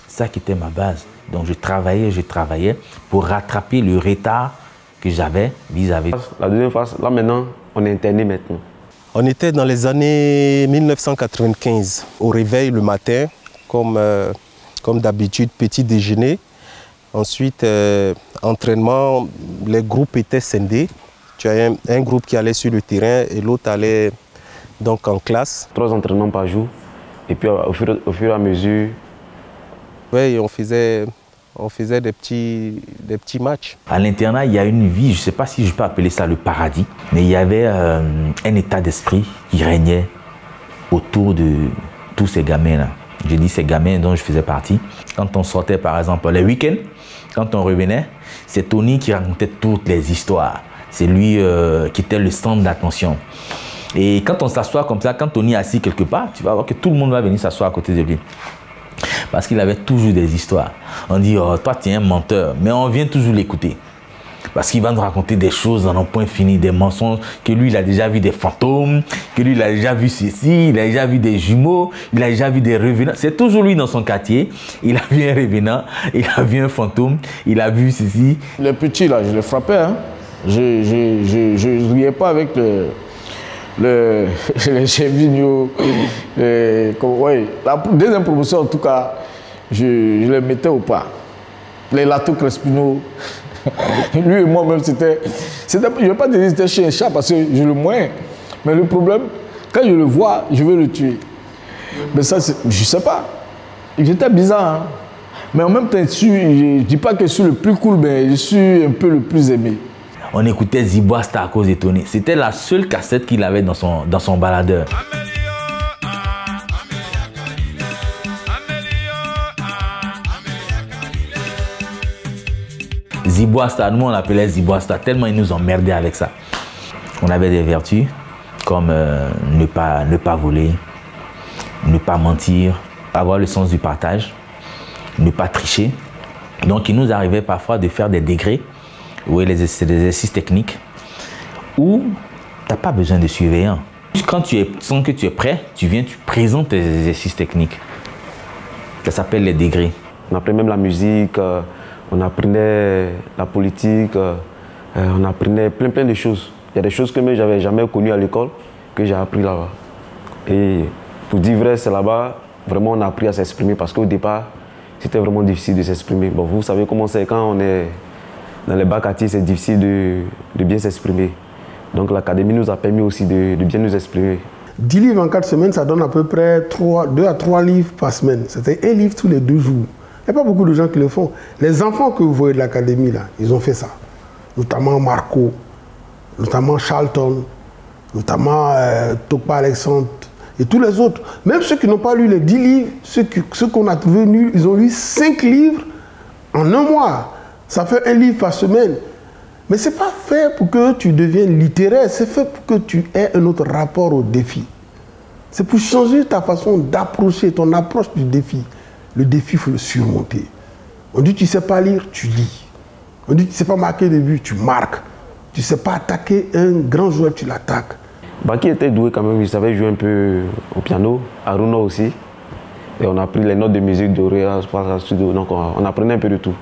[SPEAKER 3] Ça qui était ma base. Donc je travaillais, je travaillais pour rattraper le retard que j'avais vis-à-vis.
[SPEAKER 6] La deuxième phase, là maintenant, on est interné maintenant.
[SPEAKER 5] On était dans les années 1995, au réveil le matin, comme, euh, comme d'habitude, petit déjeuner. Ensuite, euh, entraînement, les groupes étaient scindés. Tu as un, groupe qui allait sur le terrain et l'autre allait donc en classe.
[SPEAKER 6] Trois entraînements par jour. Et puis au fur, au fur et à mesure.
[SPEAKER 5] Oui, on faisait on faisait des petits, des petits matchs.
[SPEAKER 3] À l'internat, il y a une vie, je ne sais pas si je peux appeler ça le paradis, mais il y avait euh, un état d'esprit qui régnait autour de tous ces gamins-là. J'ai dit ces gamins dont je faisais partie. Quand on sortait, par exemple, les week-ends, quand on revenait, c'est Tony qui racontait toutes les histoires. C'est lui euh, qui était le centre d'attention. Et quand on s'assoit comme ça, quand Tony est assis quelque part, tu vas voir que tout le monde va venir s'asseoir à côté de lui. Parce qu'il avait toujours des histoires. On dit, oh, toi, tu es un menteur. Mais on vient toujours l'écouter. Parce qu'il va nous raconter des choses dans un point fini, des mensonges, que lui, il a déjà vu des fantômes, que lui, il a déjà vu ceci, il a déjà vu des jumeaux, il a déjà vu des revenants. C'est toujours lui dans son quartier. Il a vu un revenant, il a vu un fantôme, il a vu ceci.
[SPEAKER 4] Les petits, là, je les frappais. Hein. Je ne riais pas avec le, le, les Chevinho. ouais, la deuxième promotion, en tout cas, je, je les mettais au pas. Les Lato Crespino. Lui et moi même, c'était. Je ne vais pas dire que c'était chez un chat parce que je le moins. Mais le problème, quand je le vois, je veux le tuer. Mais ça, je ne sais pas. J'étais bizarre. Hein. Mais en même temps, je ne dis pas que je suis le plus cool, mais je suis un peu le plus aimé.
[SPEAKER 3] On écoutait Ziboasta à cause Tony. C'était la seule cassette qu'il avait dans son, dans son baladeur. Ziboasta, nous on l'appelait Ziboasta, tellement il nous emmerdait avec ça. On avait des vertus comme euh, ne, pas, ne pas voler, ne pas mentir, avoir le sens du partage, ne pas tricher. Donc il nous arrivait parfois de faire des degrés, oui, c'est des exercices techniques, où tu n'as pas besoin de surveillant. Quand tu es, sens que tu es prêt, tu viens, tu présentes tes exercices techniques. Ça s'appelle les degrés.
[SPEAKER 6] On apprenait même la musique. Euh, on apprenait la politique, euh, euh, on apprenait plein plein de choses. Il y a des choses que je n'avais jamais connues à l'école que j'ai appris là-bas. Et pour dire vrai, c'est là-bas, vraiment on a appris à s'exprimer parce qu'au départ, c'était vraiment difficile de s'exprimer. Bon, vous savez comment c'est quand on est dans les bacs c'est difficile de, bien s'exprimer. Donc l'académie nous a permis aussi de, bien nous exprimer.
[SPEAKER 8] 10 livres en 4 semaines, ça donne à peu près 2 à 3 livres par semaine. C'était un livre tous les deux jours. Il n'y a pas beaucoup de gens qui le font. Les enfants que vous voyez de l'académie, là, ils ont fait ça. Notamment Marco, notamment Charlton, notamment euh, Topa Alexandre et tous les autres. Même ceux qui n'ont pas lu les 10 livres, ceux qu'on a trouvé ils ont lu 5 livres en un mois. Ça fait un livre par semaine. Mais ce n'est pas fait pour que tu deviennes littéraire, c'est fait pour que tu aies un autre rapport au défi. C'est pour changer ta façon d'approcher, ton approche du défi. Le défi, il faut le surmonter. On dit tu ne sais pas lire, tu lis. On dit tu ne sais pas marquer des buts, tu marques. Tu ne sais pas attaquer un grand joueur, tu l'attaques.
[SPEAKER 6] Baki était doué quand même, il savait jouer un peu au piano, Aruna aussi. Et on a pris les notes de musique de Réa, donc on, apprenait un peu de tout.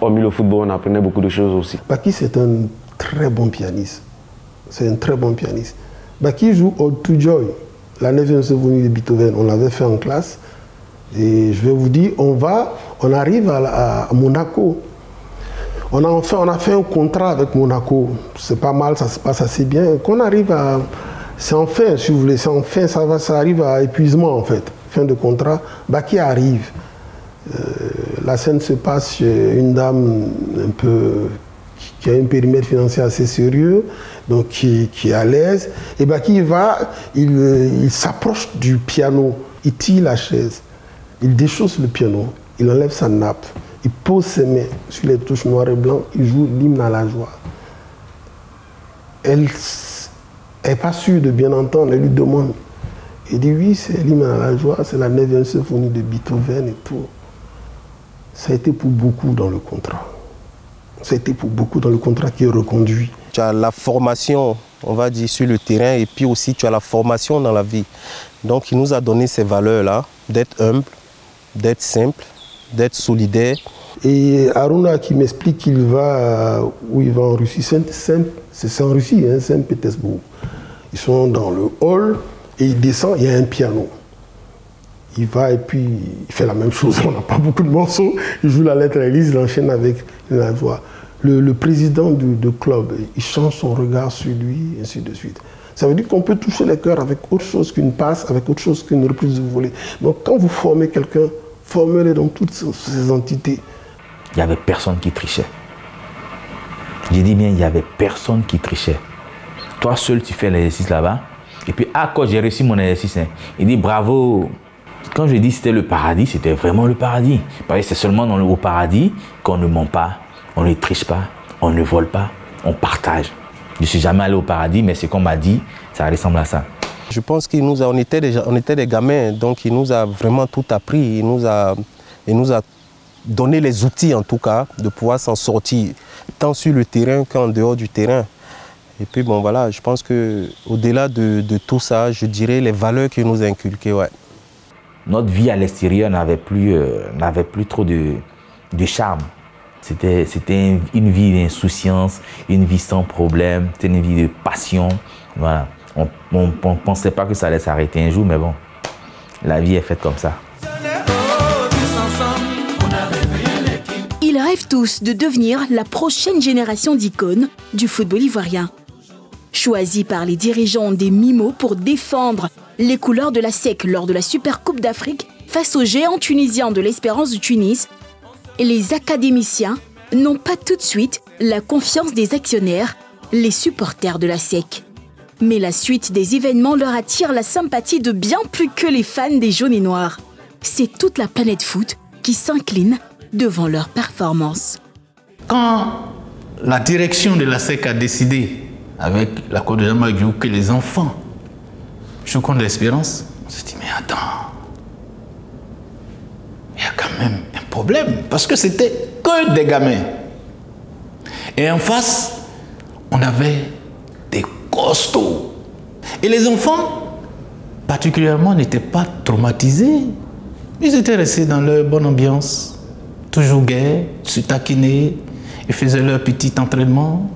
[SPEAKER 6] Hormis le football, on apprenait beaucoup de choses aussi.
[SPEAKER 8] Baki, c'est un très bon pianiste. C'est un très bon pianiste. Baki joue au To Joy, la 9e symphonie de Beethoven. On l'avait fait en classe. Et je vais vous dire, on va, on arrive à, Monaco. On a, enfin, on a fait un contrat avec Monaco. C'est pas mal, ça se passe assez bien. Qu'on arrive à. C'est enfin, si vous voulez, c'est enfin, ça, ça arrive à épuisement en fait. Fin de contrat. Baki arrive. Euh, la scène se passe chez une dame un peu qui a un périmètre financier assez sérieux, donc qui, qui est à l'aise. Et Baki va, il, il s'approche du piano, il tire la chaise. Il déchausse le piano, il enlève sa nappe, il pose ses mains sur les touches noires et blancs, il joue l'hymne à la joie. Elle n'est pas sûre de bien entendre, elle lui demande. Il dit oui, c'est l'hymne à la joie, c'est la 9e symphonie de Beethoven et tout. Ça a été pour beaucoup dans le contrat. Ça a été pour beaucoup dans le contrat qui est reconduit.
[SPEAKER 5] Tu as la formation, on va dire, sur le terrain et puis aussi tu as la formation dans la vie. Donc il nous a donné ces valeurs-là, d'être humble, d'être simple, d'être solidaire.
[SPEAKER 8] Et Aruna qui m'explique qu'il va où il va en Russie, c'est en Russie, hein, Saint-Pétersbourg. Ils sont dans le hall et il descend, il y a un piano. Il va et puis il fait la même chose, on n'a pas beaucoup de morceaux. Il joue la lettre Elise, il enchaîne avec la voix. Le, président du, club, il change son regard sur lui, et ainsi de suite. Ça veut dire qu'on peut toucher les cœurs avec autre chose qu'une passe, avec autre chose qu'une reprise de volée. Donc quand vous formez quelqu'un, formez-le dans toutes ces entités.
[SPEAKER 3] Il n'y avait personne qui trichait. J'ai dit bien, il n'y avait personne qui trichait. Toi seul, tu fais l'exercice là-bas. Et puis, ah, quand j'ai réussi mon exercice, hein, il dit bravo. Quand je dis c'était le paradis, c'était vraiment le paradis. Parce que c'est seulement dans le, au paradis qu'on ne ment pas, on ne triche pas, on ne vole pas, on partage. Je ne suis jamais allé au paradis, mais ce qu'on m'a dit, ça ressemble à ça.
[SPEAKER 5] Je pense qu'il nous a, on était, on était des gamins, donc il nous a vraiment tout appris. Il nous a, il nous a donné les outils, en tout cas, de pouvoir s'en sortir, tant sur le terrain qu'en dehors du terrain. Et puis bon voilà, je pense que au-delà de, de, tout ça, je dirais les valeurs qu'il nous a inculquées, ouais.
[SPEAKER 3] Notre vie à l'extérieur n'avait plus, euh, trop de, charme. C'était, une vie d'insouciance, une vie sans problème, c'était une vie de passion. Voilà. On ne pensait pas que ça allait s'arrêter un jour, mais bon, la vie est faite comme ça.
[SPEAKER 2] Ils rêvent tous de devenir la prochaine génération d'icônes du football ivoirien. Choisis par les dirigeants des Mimos pour défendre les couleurs de la SEC lors de la Super Coupe d'Afrique face aux géants tunisiens de l'Espérance de Tunis, les académiciens n'ont pas tout de suite la confiance des actionnaires, les supporters de la SEC. Mais la suite des événements leur attire la sympathie de bien plus que les fans des jaunes et noirs. C'est toute la planète foot qui s'incline devant leur performance.
[SPEAKER 9] Quand la direction de la SEC a décidé, avec l'accord de Jean-Marc que les enfants jouent contre l'espérance, on s'est dit, mais attends, il y a quand même un problème, parce que c'était que des gamins. Et en face, on avait des costauds. Et les enfants, particulièrement, n'étaient pas traumatisés. Ils étaient restés dans leur bonne ambiance, toujours gais, se taquiner, ils faisaient leur petit entraînement.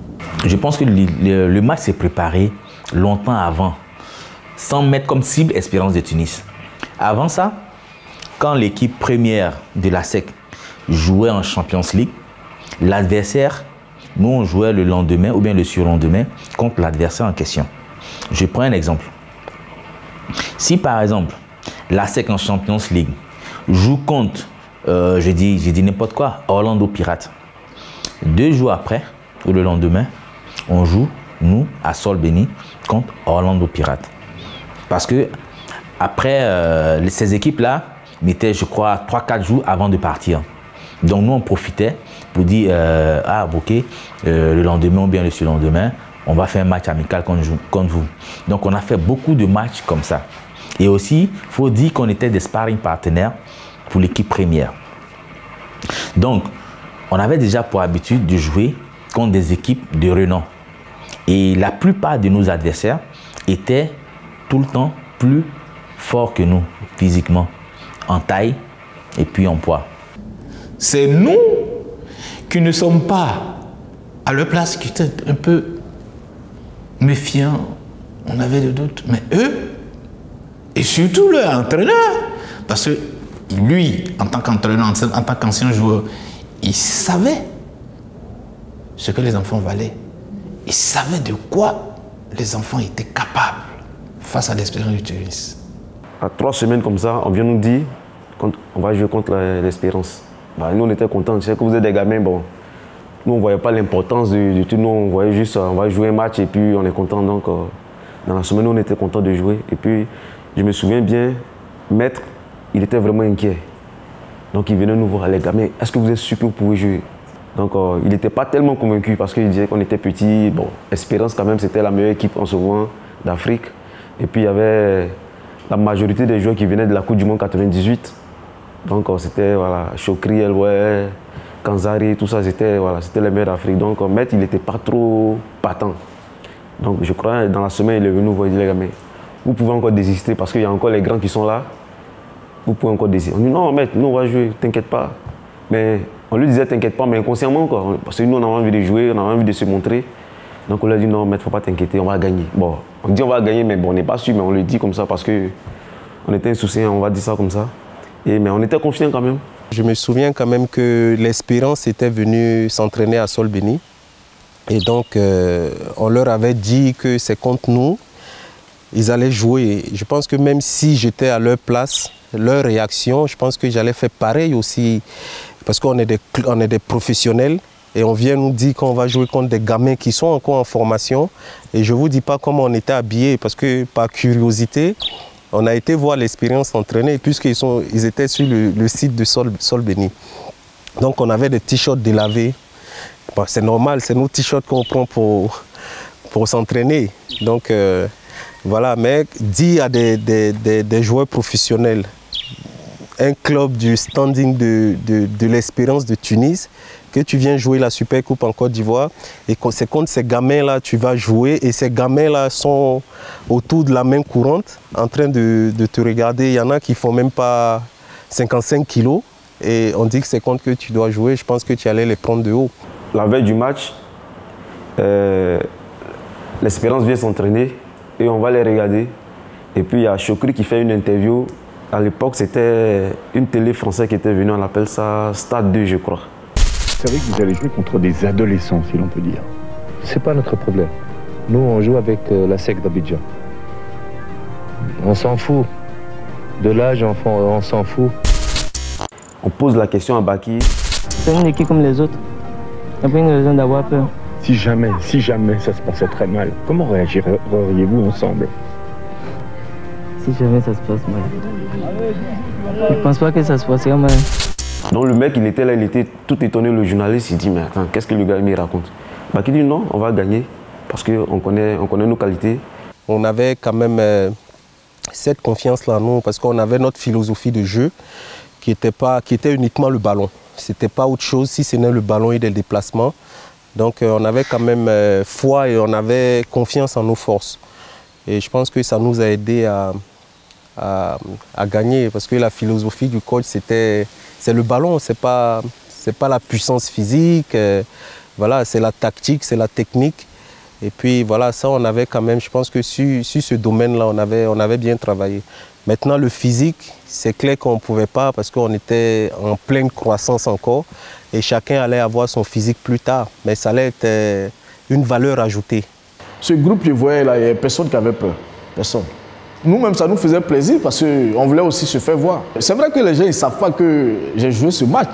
[SPEAKER 3] Je pense que le match s'est préparé longtemps avant, sans mettre comme cible Espérance de Tunis. Avant ça, quand l'équipe première de la SEC jouait en Champions League, l'adversaire, nous on jouait le lendemain ou bien le surlendemain contre l'adversaire en question. Je prends un exemple. Si par exemple la SEC en Champions League joue contre, euh, je dis, je dis n'importe quoi, Orlando Pirates, deux jours après ou le lendemain, on joue, nous, à Sol Béni, contre Orlando Pirates. Parce que après euh, ces équipes-là, mettait, je crois, 3-4 jours avant de partir. Donc nous, on profitait pour dire, euh, ah, ok, euh, le lendemain ou bien le surlendemain, on va faire un match amical contre vous. Donc on a fait beaucoup de matchs comme ça. Et aussi, il faut dire qu'on était des sparring partenaires pour l'équipe première. Donc, on avait déjà pour habitude de jouer contre des équipes de renom. Et la plupart de nos adversaires étaient tout le temps plus forts que nous physiquement en taille et puis en poids.
[SPEAKER 9] C'est nous qui ne sommes pas à leur place, qui étaient un peu méfiants. On avait des doutes. Mais eux, et surtout leur entraîneur, parce que lui, en tant qu'entraîneur, en tant qu'ancien joueur, il savait ce que les enfants valaient. Il savait de quoi les enfants étaient capables face à l'espérance du Tunis.
[SPEAKER 6] À trois semaines comme ça, on vient nous dire qu'on va jouer contre l'espérance. Bah, nous, on était contents. Tu sais que vous êtes des gamins, bon. Nous, on ne voyait pas l'importance du, tout. Nous, on voyait juste, on va jouer un match et puis on est content. Donc, euh, dans la semaine, on était content de jouer. Et puis, je me souviens bien, Maître, il était vraiment inquiet. Donc, il venait nous voir, les gamins, est-ce que vous êtes sûr que vous pouvez jouer? Donc, euh, il n'était pas tellement convaincu parce qu'il disait qu'on était petit. Bon, Espérance, quand même, c'était la meilleure équipe en ce moment d'Afrique. Et puis, il y avait la majorité des joueurs qui venaient de la Coupe du Monde 98. Donc c'était voilà, Chokri, Elway, Kanzari, tout ça, c'était voilà, les meilleurs d'Afrique. Donc Maître, il n'était pas trop patent. Donc je crois dans la semaine, il est venu voir, il dit les gars, mais vous pouvez encore désister parce qu'il y a encore les grands qui sont là. Vous pouvez encore désister. On dit non, Maître, nous on va jouer, t'inquiète pas. Mais on lui disait t'inquiète pas, mais inconsciemment quoi. Parce que nous on a envie de jouer, on a envie de se montrer. Donc on a dit non, Maître, faut pas t'inquiéter, on va gagner. Bon, on dit on va gagner, mais bon, on n'est pas sûr, mais on le dit comme ça parce que on était insouciant, on va dire ça comme ça. Et, mais on était confiants quand même.
[SPEAKER 5] Je me souviens quand même que l'Espérance était venue s'entraîner à Solbeni. Et donc, euh, on leur avait dit que c'est contre nous. Ils allaient jouer. Je pense que même si j'étais à leur place, leur réaction, je pense que j'allais faire pareil aussi. Parce qu'on est, est des professionnels. Et on vient nous dire qu'on va jouer contre des gamins qui sont encore en formation. Et je ne vous dis pas comment on était habillés, parce que par curiosité, on a été voir l'expérience entraînée, puisqu'ils ils étaient sur le, site de Sol, Sol Béni. Donc on avait des t-shirts délavés. c'est normal, c'est nos t-shirts qu'on prend pour, pour s'entraîner. Donc euh, voilà, mais dit à des, des, joueurs professionnels, un club du standing de, de, de l'espérance de Tunis, que tu viens jouer la Super Coupe en Côte d'Ivoire et c'est contre ces gamins-là tu vas jouer et ces gamins-là sont autour de la main courante en train de, te regarder. Il y en a qui font même pas 55 kilos et on dit que c'est contre que tu dois jouer. Je pense que tu allais les prendre de haut.
[SPEAKER 6] La veille du match, euh, l'Espérance vient s'entraîner et on va les regarder. Et puis il y a Chokri qui fait une interview. À l'époque, c'était une télé française qui était venue, on appelle ça Stade 2, je crois.
[SPEAKER 10] Vous savez que vous allez jouer contre des adolescents, si l'on peut dire.
[SPEAKER 11] C'est pas notre problème. Nous, on joue avec euh, la SEC d'Abidjan. On s'en fout. De l'âge, on, on s'en fout.
[SPEAKER 6] On pose la question à Baki.
[SPEAKER 12] C'est une équipe comme les autres. Il n'y a pas une raison d'avoir peur.
[SPEAKER 10] Si jamais, si jamais ça se passait très mal, comment réagiriez-vous ensemble?
[SPEAKER 12] Si jamais ça se passe mal. Je ne pense pas que ça se passerait mal.
[SPEAKER 6] Donc le mec, il était là, il était tout étonné, le journaliste, il dit, mais attends, qu'est-ce que le gars me raconte? Bah, Il dit, non, on va gagner, parce qu'on connaît, on connaît nos qualités.
[SPEAKER 5] On avait quand même euh, cette confiance-là, nous, parce qu'on avait notre philosophie de jeu qui était, pas, qui était uniquement le ballon. Ce n'était pas autre chose, si ce n'est le ballon et des déplacements. Donc euh, on avait quand même euh, foi et on avait confiance en nos forces. Et je pense que ça nous a aidé à, à, à gagner, parce que la philosophie du coach, c'était c'est le ballon, ce n'est pas, pas la puissance physique, euh, voilà, c'est la tactique, c'est la technique. Et puis voilà, ça on avait quand même, je pense que sur, ce domaine-là, on avait, on avait bien travaillé. Maintenant, le physique, c'est clair qu'on ne pouvait pas parce qu'on était en pleine croissance encore et chacun allait avoir son physique plus tard. Mais ça allait être euh, une valeur ajoutée.
[SPEAKER 4] Ce groupe, je voyais là, il n'y avait personne qui avait peur. Personne. Nous-mêmes, ça nous faisait plaisir parce qu'on voulait aussi se faire voir. C'est vrai que les gens ne savent pas que j'ai joué ce match,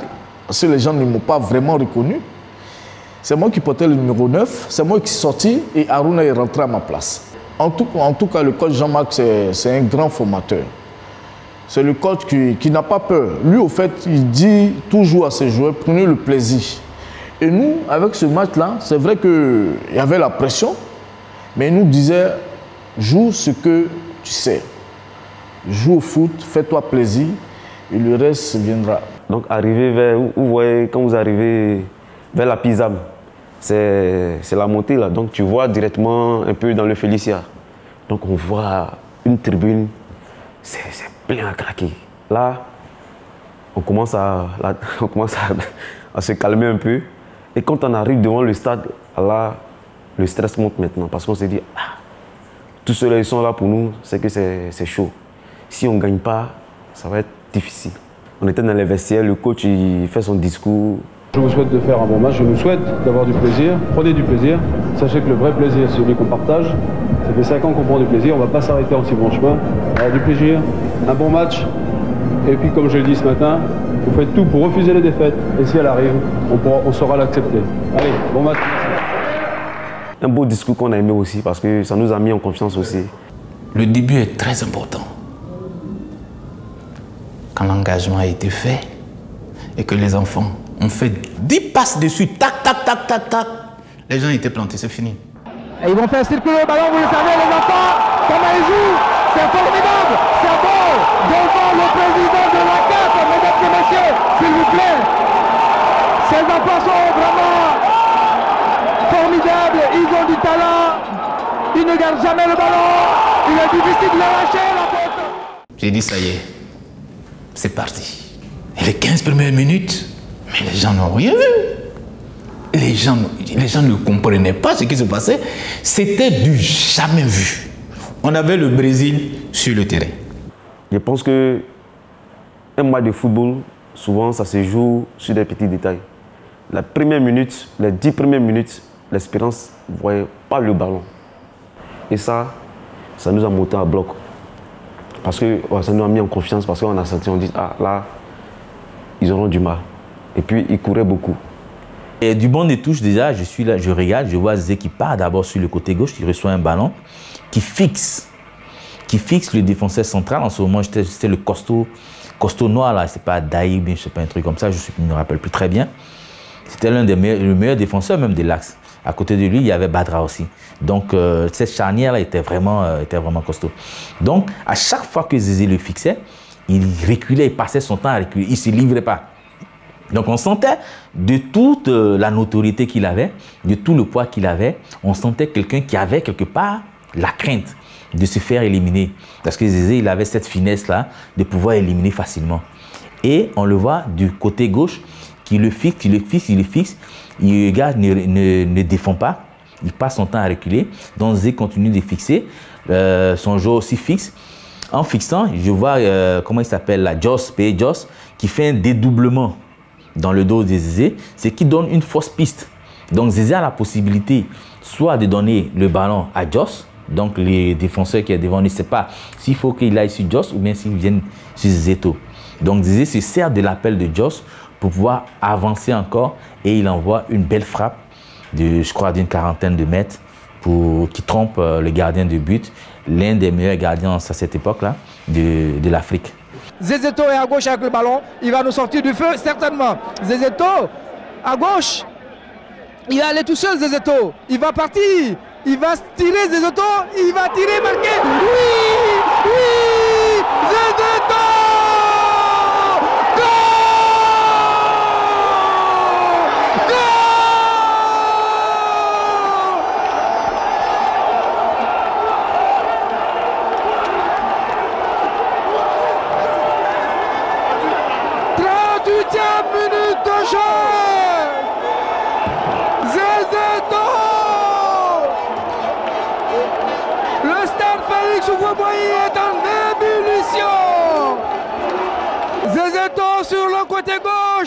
[SPEAKER 4] parce que les gens ne m'ont pas vraiment reconnu. C'est moi qui portais le numéro 9, c'est moi qui suis sorti et Aruna est rentré à ma place. En tout, cas, le coach Jean-Marc, c'est un grand formateur. C'est le coach qui, qui n'a pas peur. Lui, au fait, il dit toujours à ses joueurs, prenez le plaisir. Et nous, avec ce match-là, c'est vrai qu'il y avait la pression, mais il nous disait, joue ce que tu sais. Joue au foot, fais-toi plaisir et le reste viendra.
[SPEAKER 6] Donc arriver vers, vous voyez, quand vous arrivez vers la Pisame, c'est la montée là. Donc tu vois directement un peu dans le Félicia. Donc on voit une tribune, c'est plein à craquer. Là, on commence, à, on commence à, se calmer un peu. Et quand on arrive devant le stade, là, le stress monte maintenant parce qu'on se dit, ah, tous ceux-là, ils sont là pour nous, c'est que c'est chaud. Si on ne gagne pas, ça va être difficile. On était dans les vestiaires, le coach il fait son discours.
[SPEAKER 13] Je vous souhaite de faire un bon match, je nous souhaite d'avoir du plaisir. Prenez du plaisir. Sachez que le vrai plaisir, c'est celui qu'on partage. Ça fait 5 ans qu'on prend du plaisir, on ne va pas s'arrêter en si bon chemin. Alors du plaisir, un bon match. Et puis comme je l'ai dit ce matin, vous faites tout pour refuser les défaites. Et si elle arrive, on, on saura l'accepter. Allez, bon match
[SPEAKER 6] un beau discours qu'on a aimé aussi parce que ça nous a mis en confiance aussi.
[SPEAKER 9] Le début est très important. Quand l'engagement a été fait et que les enfants ont fait 10 passes dessus, tac, tac, tac, tac, tac, les gens étaient plantés, c'est fini.
[SPEAKER 14] Et ils vont faire circuler le ballon, vous le savez, les enfants, comment ils jouent, c'est formidable, c'est bon, devant le président de la CAF, mesdames et messieurs, s'il vous plaît. Ces enfants sont vraiment ils ont du talent, ils ne gardent jamais le ballon, il est difficile de lâcher la tête.
[SPEAKER 9] J'ai dit ça y est, c'est parti. Et les 15 premières minutes, mais les gens n'ont rien vu. Les gens, les gens ne comprenaient pas ce qui se passait. C'était du jamais vu. On avait le Brésil sur le terrain.
[SPEAKER 6] Je pense que un match de football, souvent, ça se joue sur des petits détails. La première minute, les dix premières minutes, l'espérance ne voyait pas le ballon. Et ça, ça nous a monté à bloc. Parce que ça nous a mis en confiance, parce qu'on a senti, on dit, ah là, ils auront du mal. Et puis, ils couraient beaucoup.
[SPEAKER 3] Et du banc de touche, déjà, je suis là, je regarde, je vois Zé qui part d'abord sur le côté gauche, qui reçoit un ballon, qui fixe, qui fixe le défenseur central. En ce moment, c'était le costaud, costaud noir, là, c'est pas Daïb, je sais pas, un truc comme ça, je ne me rappelle plus très bien. C'était l'un des meilleurs, le meilleur défenseur même de l'axe. À côté de lui, il y avait Badra aussi. Donc, euh, cette charnière-là était, vraiment, euh, était vraiment costaud. Donc, à chaque fois que Zézé le fixait, il reculait, il passait son temps à reculer, il ne se livrait pas. Donc, on sentait de toute euh, la notoriété qu'il avait, de tout le poids qu'il avait, on sentait quelqu'un qui avait quelque part la crainte de se faire éliminer. Parce que Zézé, il avait cette finesse-là de pouvoir éliminer facilement. Et on le voit du côté gauche, qui le fixe, qui le fixe, il le fixe. Il regarde, ne, ne, défend pas. Il passe son temps à reculer. Donc Zé continue de fixer. Euh, son jeu aussi fixe. En fixant, je vois, euh, comment il s'appelle, la Joss, P. Joss, qui fait un dédoublement dans le dos de Zézé, ce qui donne une fausse piste. Donc Zézé a la possibilité soit de donner le ballon à Joss, donc les défenseurs qui est devant ne savent pas s'il faut qu'il aille sur Joss ou bien s'il vienne sur Zeto. Donc Zézé se sert de l'appel de Joss pour pouvoir avancer encore. Et il envoie une belle frappe de, je crois, d'une quarantaine de mètres pour, qui trompe euh, le gardien de but, l'un des meilleurs gardiens à cette époque-là de, de l'Afrique.
[SPEAKER 14] Zézeto est à gauche avec le ballon, il va nous sortir du feu certainement. Zézeto à gauche, il va aller tout seul Zézeto, il va partir, il va tirer Zézeto, il va tirer, marquer. Oui, oui, Zézeto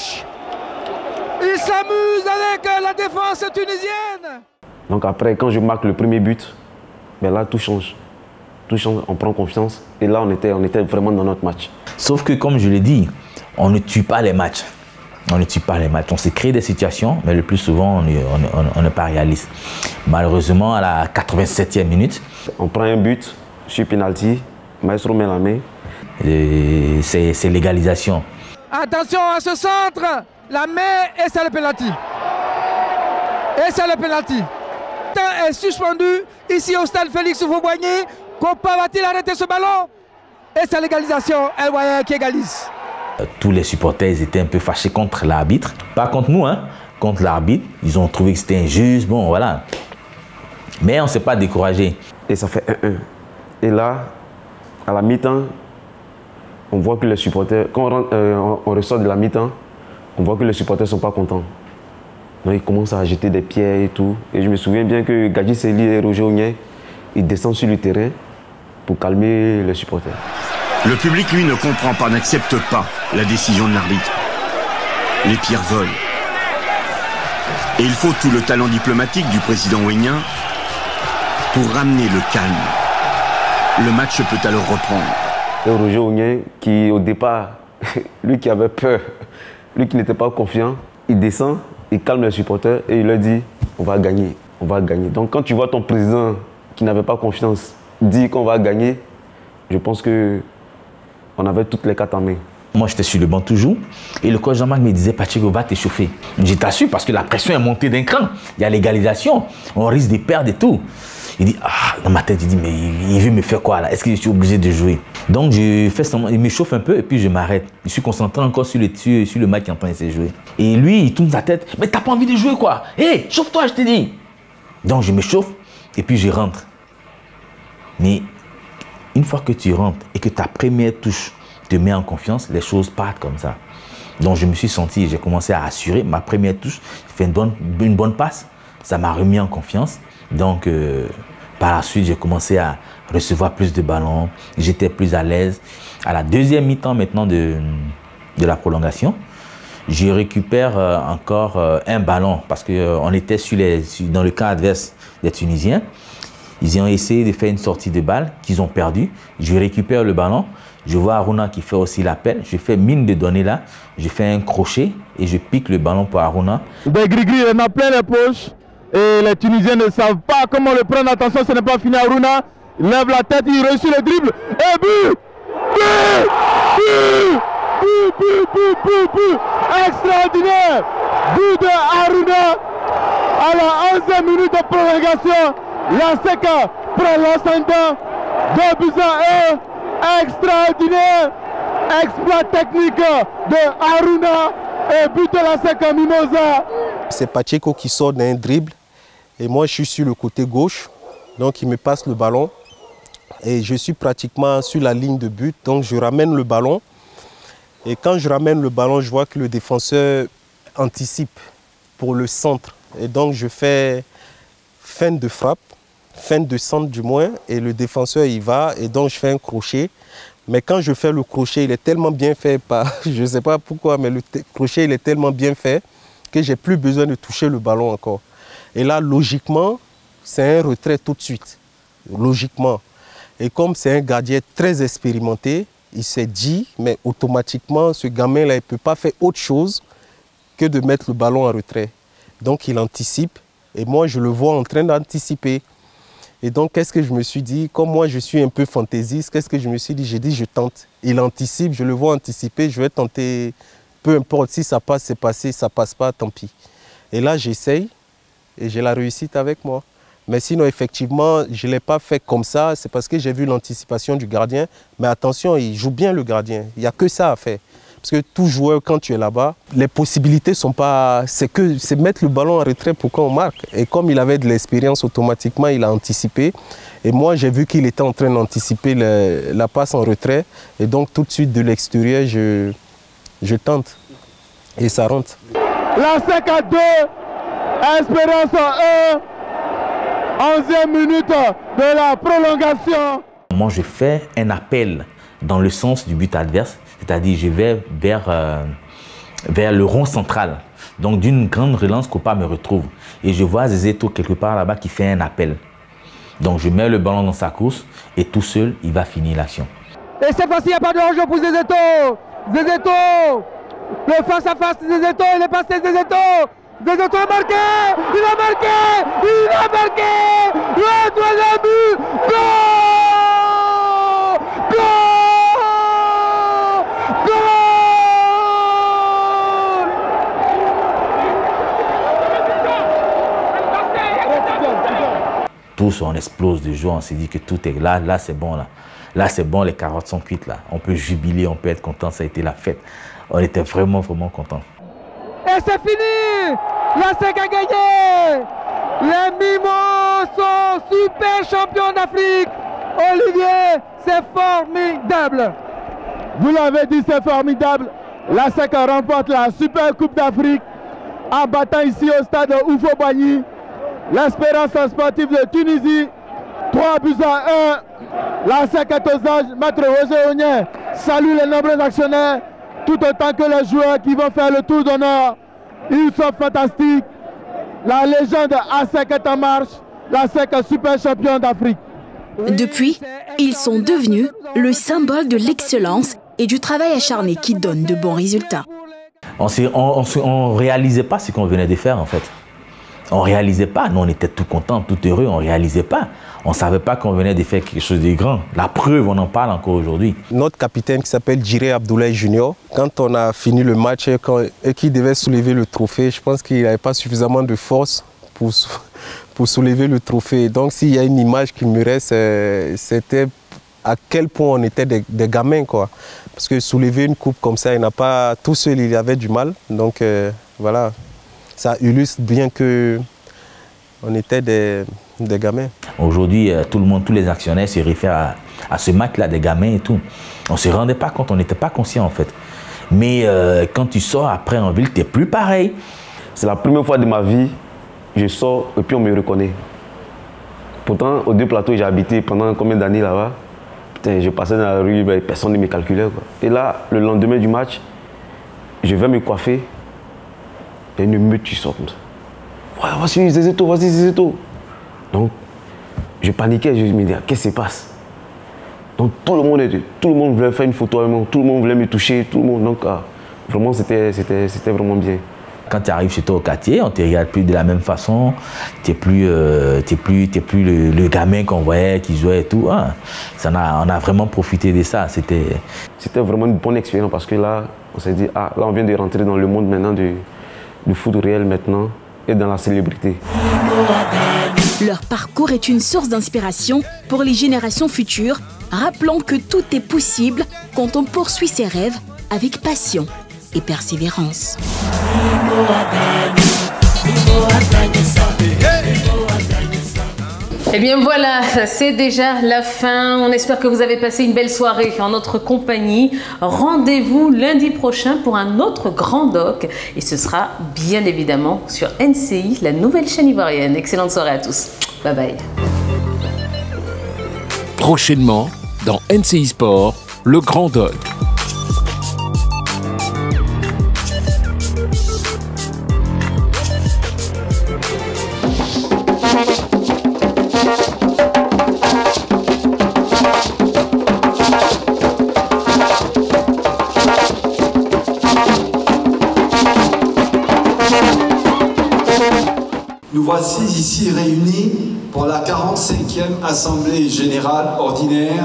[SPEAKER 14] gauche Il s'amuse avec la défense tunisienne
[SPEAKER 6] Donc après, quand je marque le premier but, ben là tout change. Tout change, on prend confiance. Et là, on était, on était vraiment dans notre match.
[SPEAKER 3] Sauf que, comme je l'ai dit, on ne tue pas les matchs. On ne tue pas les matchs. On se crée des situations, mais le plus souvent, on n'est pas réaliste. Malheureusement, à la 87e minute,
[SPEAKER 6] on prend un but sur penalty, Maestro met la main.
[SPEAKER 3] C'est l'égalisation.
[SPEAKER 14] Attention à ce centre, la main et c'est le penalty. Et c'est le penalty. Temps est suspendu ici au stade Félix Houphouët-Boigny. Copa va-t-il arrêter ce ballon? Et c'est l'égalisation, El qui égalise
[SPEAKER 3] tous les supporters étaient un peu fâchés contre l'arbitre. Pas contre nous, hein, contre l'arbitre. Ils ont trouvé que c'était injuste. Bon, voilà. Mais on ne s'est pas découragé.
[SPEAKER 6] Et ça fait 1-1. Et là, à la mi-temps, on voit que les supporters, quand euh, on ressort de la mi-temps, on voit que les supporters ne sont pas contents. Donc ils commencent à jeter des pierres et tout. Et je me souviens bien que Gadji Seli et Roger Ognay, ils descendent sur le terrain pour calmer les supporters.
[SPEAKER 15] Le public, lui, ne comprend pas, n'accepte pas la décision de l'arbitre. Les pierres volent. Et il faut tout le talent diplomatique du président Wenyan pour ramener le calme. Le match peut alors reprendre.
[SPEAKER 6] Et Roger Ognay, qui au départ, lui qui avait peur, lui qui n'était pas confiant, il descend, il calme les supporters et il leur dit on va gagner, on va gagner. Donc quand tu vois ton président qui n'avait pas confiance dire qu'on va gagner, je pense que on avait toutes les cartes en main.
[SPEAKER 3] Moi, j'étais sur le banc toujours. Et le coach Jean-Marc me disait, Patrick, va t'échauffer. J'ai t'assure parce que la pression est montée d'un cran. Il y a l'égalisation. On risque de perdre et tout. Il dit, ah, dans ma tête, il dit, mais il veut me faire quoi là? Est-ce que je suis obligé de jouer? Donc, je fais il m'échauffe un peu et puis je m'arrête. Je suis concentré encore sur le, sur, sur le match qui est en train de se jouer. Et lui, il tourne sa tête, mais t'as pas envie de jouer quoi? Hé, chauffe-toi, je t'ai dit. Donc, je m'échauffe et puis je rentre. Mais une fois que tu rentres et que ta première touche te met en confiance, les choses partent comme ça. Donc je me suis senti, j'ai commencé à assurer ma première touche, j'ai fait une bonne, une bonne passe, ça m'a remis en confiance. Donc euh, par la suite, j'ai commencé à recevoir plus de ballons, j'étais plus à l'aise. À la deuxième mi-temps maintenant de, la prolongation, je récupère euh, encore euh, un ballon parce qu'on était sur les, dans le camp adverse des Tunisiens. Ils ont essayé de faire une sortie de balle qu'ils ont perdu. Je récupère le ballon. Je vois Aruna qui fait aussi l'appel. Je fais mine de donner là. Je fais un crochet et je pique le ballon pour Aruna.
[SPEAKER 14] Des gris-gris, il en a plein les poches. Et les Tunisiens ne savent pas comment le prendre. Attention, ce n'est pas fini. Aruna lève la tête, il réussit le dribble. Et but But But But, but, but, but, Extraordinaire But de Aruna à la 11e minute de prolongation. La Seka prend l'ascendant. 2 buts à 1. Extraordinaire exploit technique de Aruna et but de la Seka Mimosa.
[SPEAKER 5] C'est Pacheco qui sort d'un dribble et moi je suis sur le côté gauche. Donc il me passe le ballon et je suis pratiquement sur la ligne de but. Donc je ramène le ballon et quand je ramène le ballon, je vois que le défenseur anticipe pour le centre. Et donc je fais fin de frappe, fin de centre du moins, et le défenseur y va, et donc je fais un crochet. Mais quand je fais le crochet, il est tellement bien fait, par, je ne sais pas pourquoi, mais le crochet il est tellement bien fait que j'ai plus besoin de toucher le ballon encore. Et là, logiquement, c'est un retrait tout de suite. Logiquement. Et comme c'est un gardien très expérimenté, il s'est dit, mais automatiquement, ce gamin-là, il ne peut pas faire autre chose que de mettre le ballon en retrait. Donc il anticipe, et moi je le vois en train d'anticiper. Et donc qu'est-ce que je me suis dit? Comme moi je suis un peu fantaisiste, qu'est-ce que je me suis dit? J'ai dit je tente. Il anticipe, je le vois anticiper, je vais tenter, peu importe si ça passe, c'est passé, ça passe pas, tant pis. Et là j'essaye, et j'ai la réussite avec moi. Mais sinon, effectivement, je ne l'ai pas fait comme ça. C'est parce que j'ai vu l'anticipation du gardien. Mais attention, il joue bien le gardien. Il n'y a que ça à faire. Parce que tout joueur, quand tu es là-bas, les possibilités sont pas. C'est que c'est mettre le ballon en retrait pour qu'on marque. Et comme il avait de l'expérience, automatiquement, il a anticipé. Et moi, j'ai vu qu'il était en train d'anticiper la passe en retrait. Et donc, tout de suite, de l'extérieur, je, je tente. Et ça rentre.
[SPEAKER 14] La 5 à 2, Espérance 1. 11e minute de la prolongation.
[SPEAKER 3] Moi, je fais un appel dans le sens du but adverse, c'est-à-dire je vais vers, euh, vers le rond central. Donc, d'une grande relance, Copa me retrouve. Et je vois Zezeto quelque part là-bas qui fait un appel. Donc, je mets le ballon dans sa course et tout seul, il va finir l'action.
[SPEAKER 14] Et cette fois-ci, il n'y a pas de danger pour Zezeto. Zezeto, le face-à-face Zezeto, il est passé Zezeto. A marqué Il a marqué Il a marqué Le troisième but Goal Goal
[SPEAKER 3] Goal Tous, on explose de joie, on s'est dit que tout est là, là c'est bon là. Là c'est bon, les carottes sont cuites là. On peut jubiler, on peut être content, ça a été la fête. On était vraiment, vraiment contents.
[SPEAKER 14] Et c'est fini La SEC a gagné Les Mimos sont super champions d'Afrique Olivier, c'est formidable Vous l'avez dit, c'est formidable. La SEC remporte la Super Coupe d'Afrique en battant ici au stade Oufo Bagny l'Espérance sportive de Tunisie. 3 buts à 1. La SEC. Maître José salue les nombreux actionnaires tout autant que les joueurs qui vont faire le tour d'honneur. Ils sont fantastiques. La légende ASEC est en marche. L'ASEC est super champion d'Afrique.
[SPEAKER 2] Depuis, ils sont devenus le symbole de l'excellence et du travail acharné qui donne de bons résultats.
[SPEAKER 3] On ne réalisait pas ce qu'on venait de faire en fait. On réalisait pas. Nous, on était tout contents, tout heureux. On réalisait pas. On ne savait pas qu'on venait de faire quelque chose de grand. La preuve, on en parle encore aujourd'hui.
[SPEAKER 5] Notre capitaine qui s'appelle Jiré Abdoulaye Junior, quand on a fini le match et qu'il devait soulever le trophée, je pense qu'il n'avait pas suffisamment de force pour, soulever le trophée. Donc s'il y a une image qui me reste, euh, c'était à quel point on était des, gamins. Parce que soulever une coupe comme ça, il n'a pas tout seul, il avait du mal. Donc euh, voilà, ça illustre bien que on était des, des gamins.
[SPEAKER 3] Aujourd'hui, euh, tout le monde, tous les actionnaires se réfèrent à, ce match-là des gamins et tout. On ne se rendait pas compte, on n'était pas conscient en fait. Mais euh, quand tu sors après en ville, tu n'es plus pareil.
[SPEAKER 6] C'est la première fois de ma vie, je sors et puis on me reconnaît. Pourtant, aux deux plateaux, j'ai habité pendant combien d'années là-bas? Putain, je passais dans la rue, ben, personne ne me calculait. Et là, le lendemain du match, je vais me coiffer. Une meute qui sort comme ça. Ouais, voici Zézéto, voici Zézéto. Donc, je paniquais, je me disais, qu'est-ce qui se passe? Donc tout le monde, tout le monde voulait faire une photo avec moi, tout le monde voulait me toucher, tout le monde. Donc ah, vraiment, c'était vraiment bien.
[SPEAKER 3] Quand tu arrives chez toi au quartier, on ne te regarde plus de la même façon. Tu n'es plus, euh, plus, plus le, gamin qu'on voyait qui jouait et tout. Ah, ça on a vraiment profité de ça. C'était
[SPEAKER 6] vraiment une bonne expérience parce que là, on s'est dit, ah, là, on vient de rentrer dans le monde maintenant du, du foot réel maintenant et dans la célébrité.
[SPEAKER 2] Leur parcours est une source d'inspiration pour les générations futures, rappelant que tout est possible quand on poursuit ses rêves avec passion et persévérance.
[SPEAKER 1] Eh bien voilà, c'est déjà la fin. On espère que vous avez passé une belle soirée en notre compagnie. Rendez-vous lundi prochain pour un autre grand doc et ce sera bien évidemment sur NCI, la nouvelle chaîne ivoirienne. Excellente soirée à tous. Bye bye.
[SPEAKER 16] Prochainement dans NCI Sport, le grand doc.
[SPEAKER 17] Voici ici réunis pour la 45e Assemblée générale ordinaire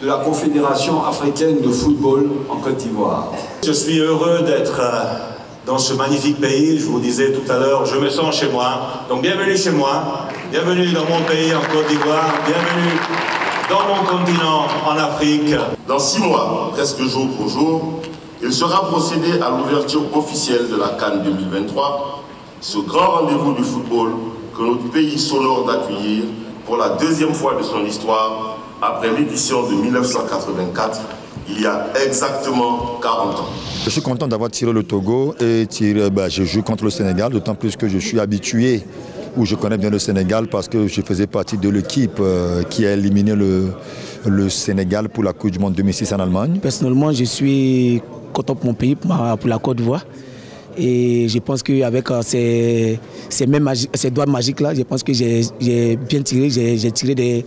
[SPEAKER 17] de la Confédération africaine de football en Côte d'Ivoire.
[SPEAKER 18] Je suis heureux d'être euh, dans ce magnifique pays. Je vous disais tout à l'heure, je me sens chez moi. Donc bienvenue chez moi, bienvenue dans mon pays en Côte d'Ivoire, bienvenue dans mon continent en Afrique.
[SPEAKER 19] Dans six mois, presque jour pour jour, il sera procédé à l'ouverture officielle de la Cannes 2023 ce grand rendez-vous du football que notre pays s'honore d'accueillir pour la deuxième fois de son histoire après l'édition de 1984, il y a exactement 40 ans.
[SPEAKER 20] Je suis content d'avoir tiré le Togo et tiré, bah, je joue contre le Sénégal, d'autant plus que je suis habitué où je connais bien le Sénégal parce que je faisais partie de l'équipe euh, qui a éliminé le, le, Sénégal pour la Coupe du Monde 2006 en Allemagne.
[SPEAKER 21] Personnellement, je suis content pour mon pays, pour la Côte d'Ivoire. Et je pense qu'avec euh, ces, ces, ces doigts magiques-là, je pense que j'ai bien tiré, j'ai tiré des,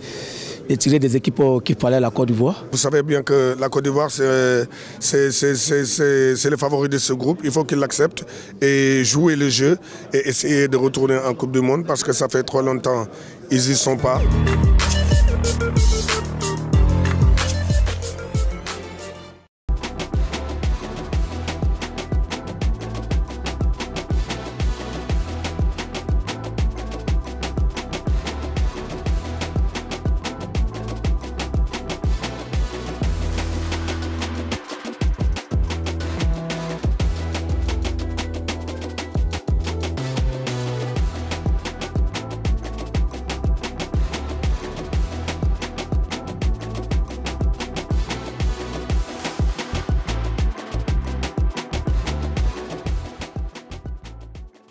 [SPEAKER 21] des équipes qui fallait à la Côte d'Ivoire.
[SPEAKER 22] Vous savez bien que la Côte d'Ivoire, c'est le favori de ce groupe. Il faut qu'ils l'acceptent et jouer le jeu et essayer de retourner en Coupe du Monde parce que ça fait trop longtemps, ils n'y sont pas.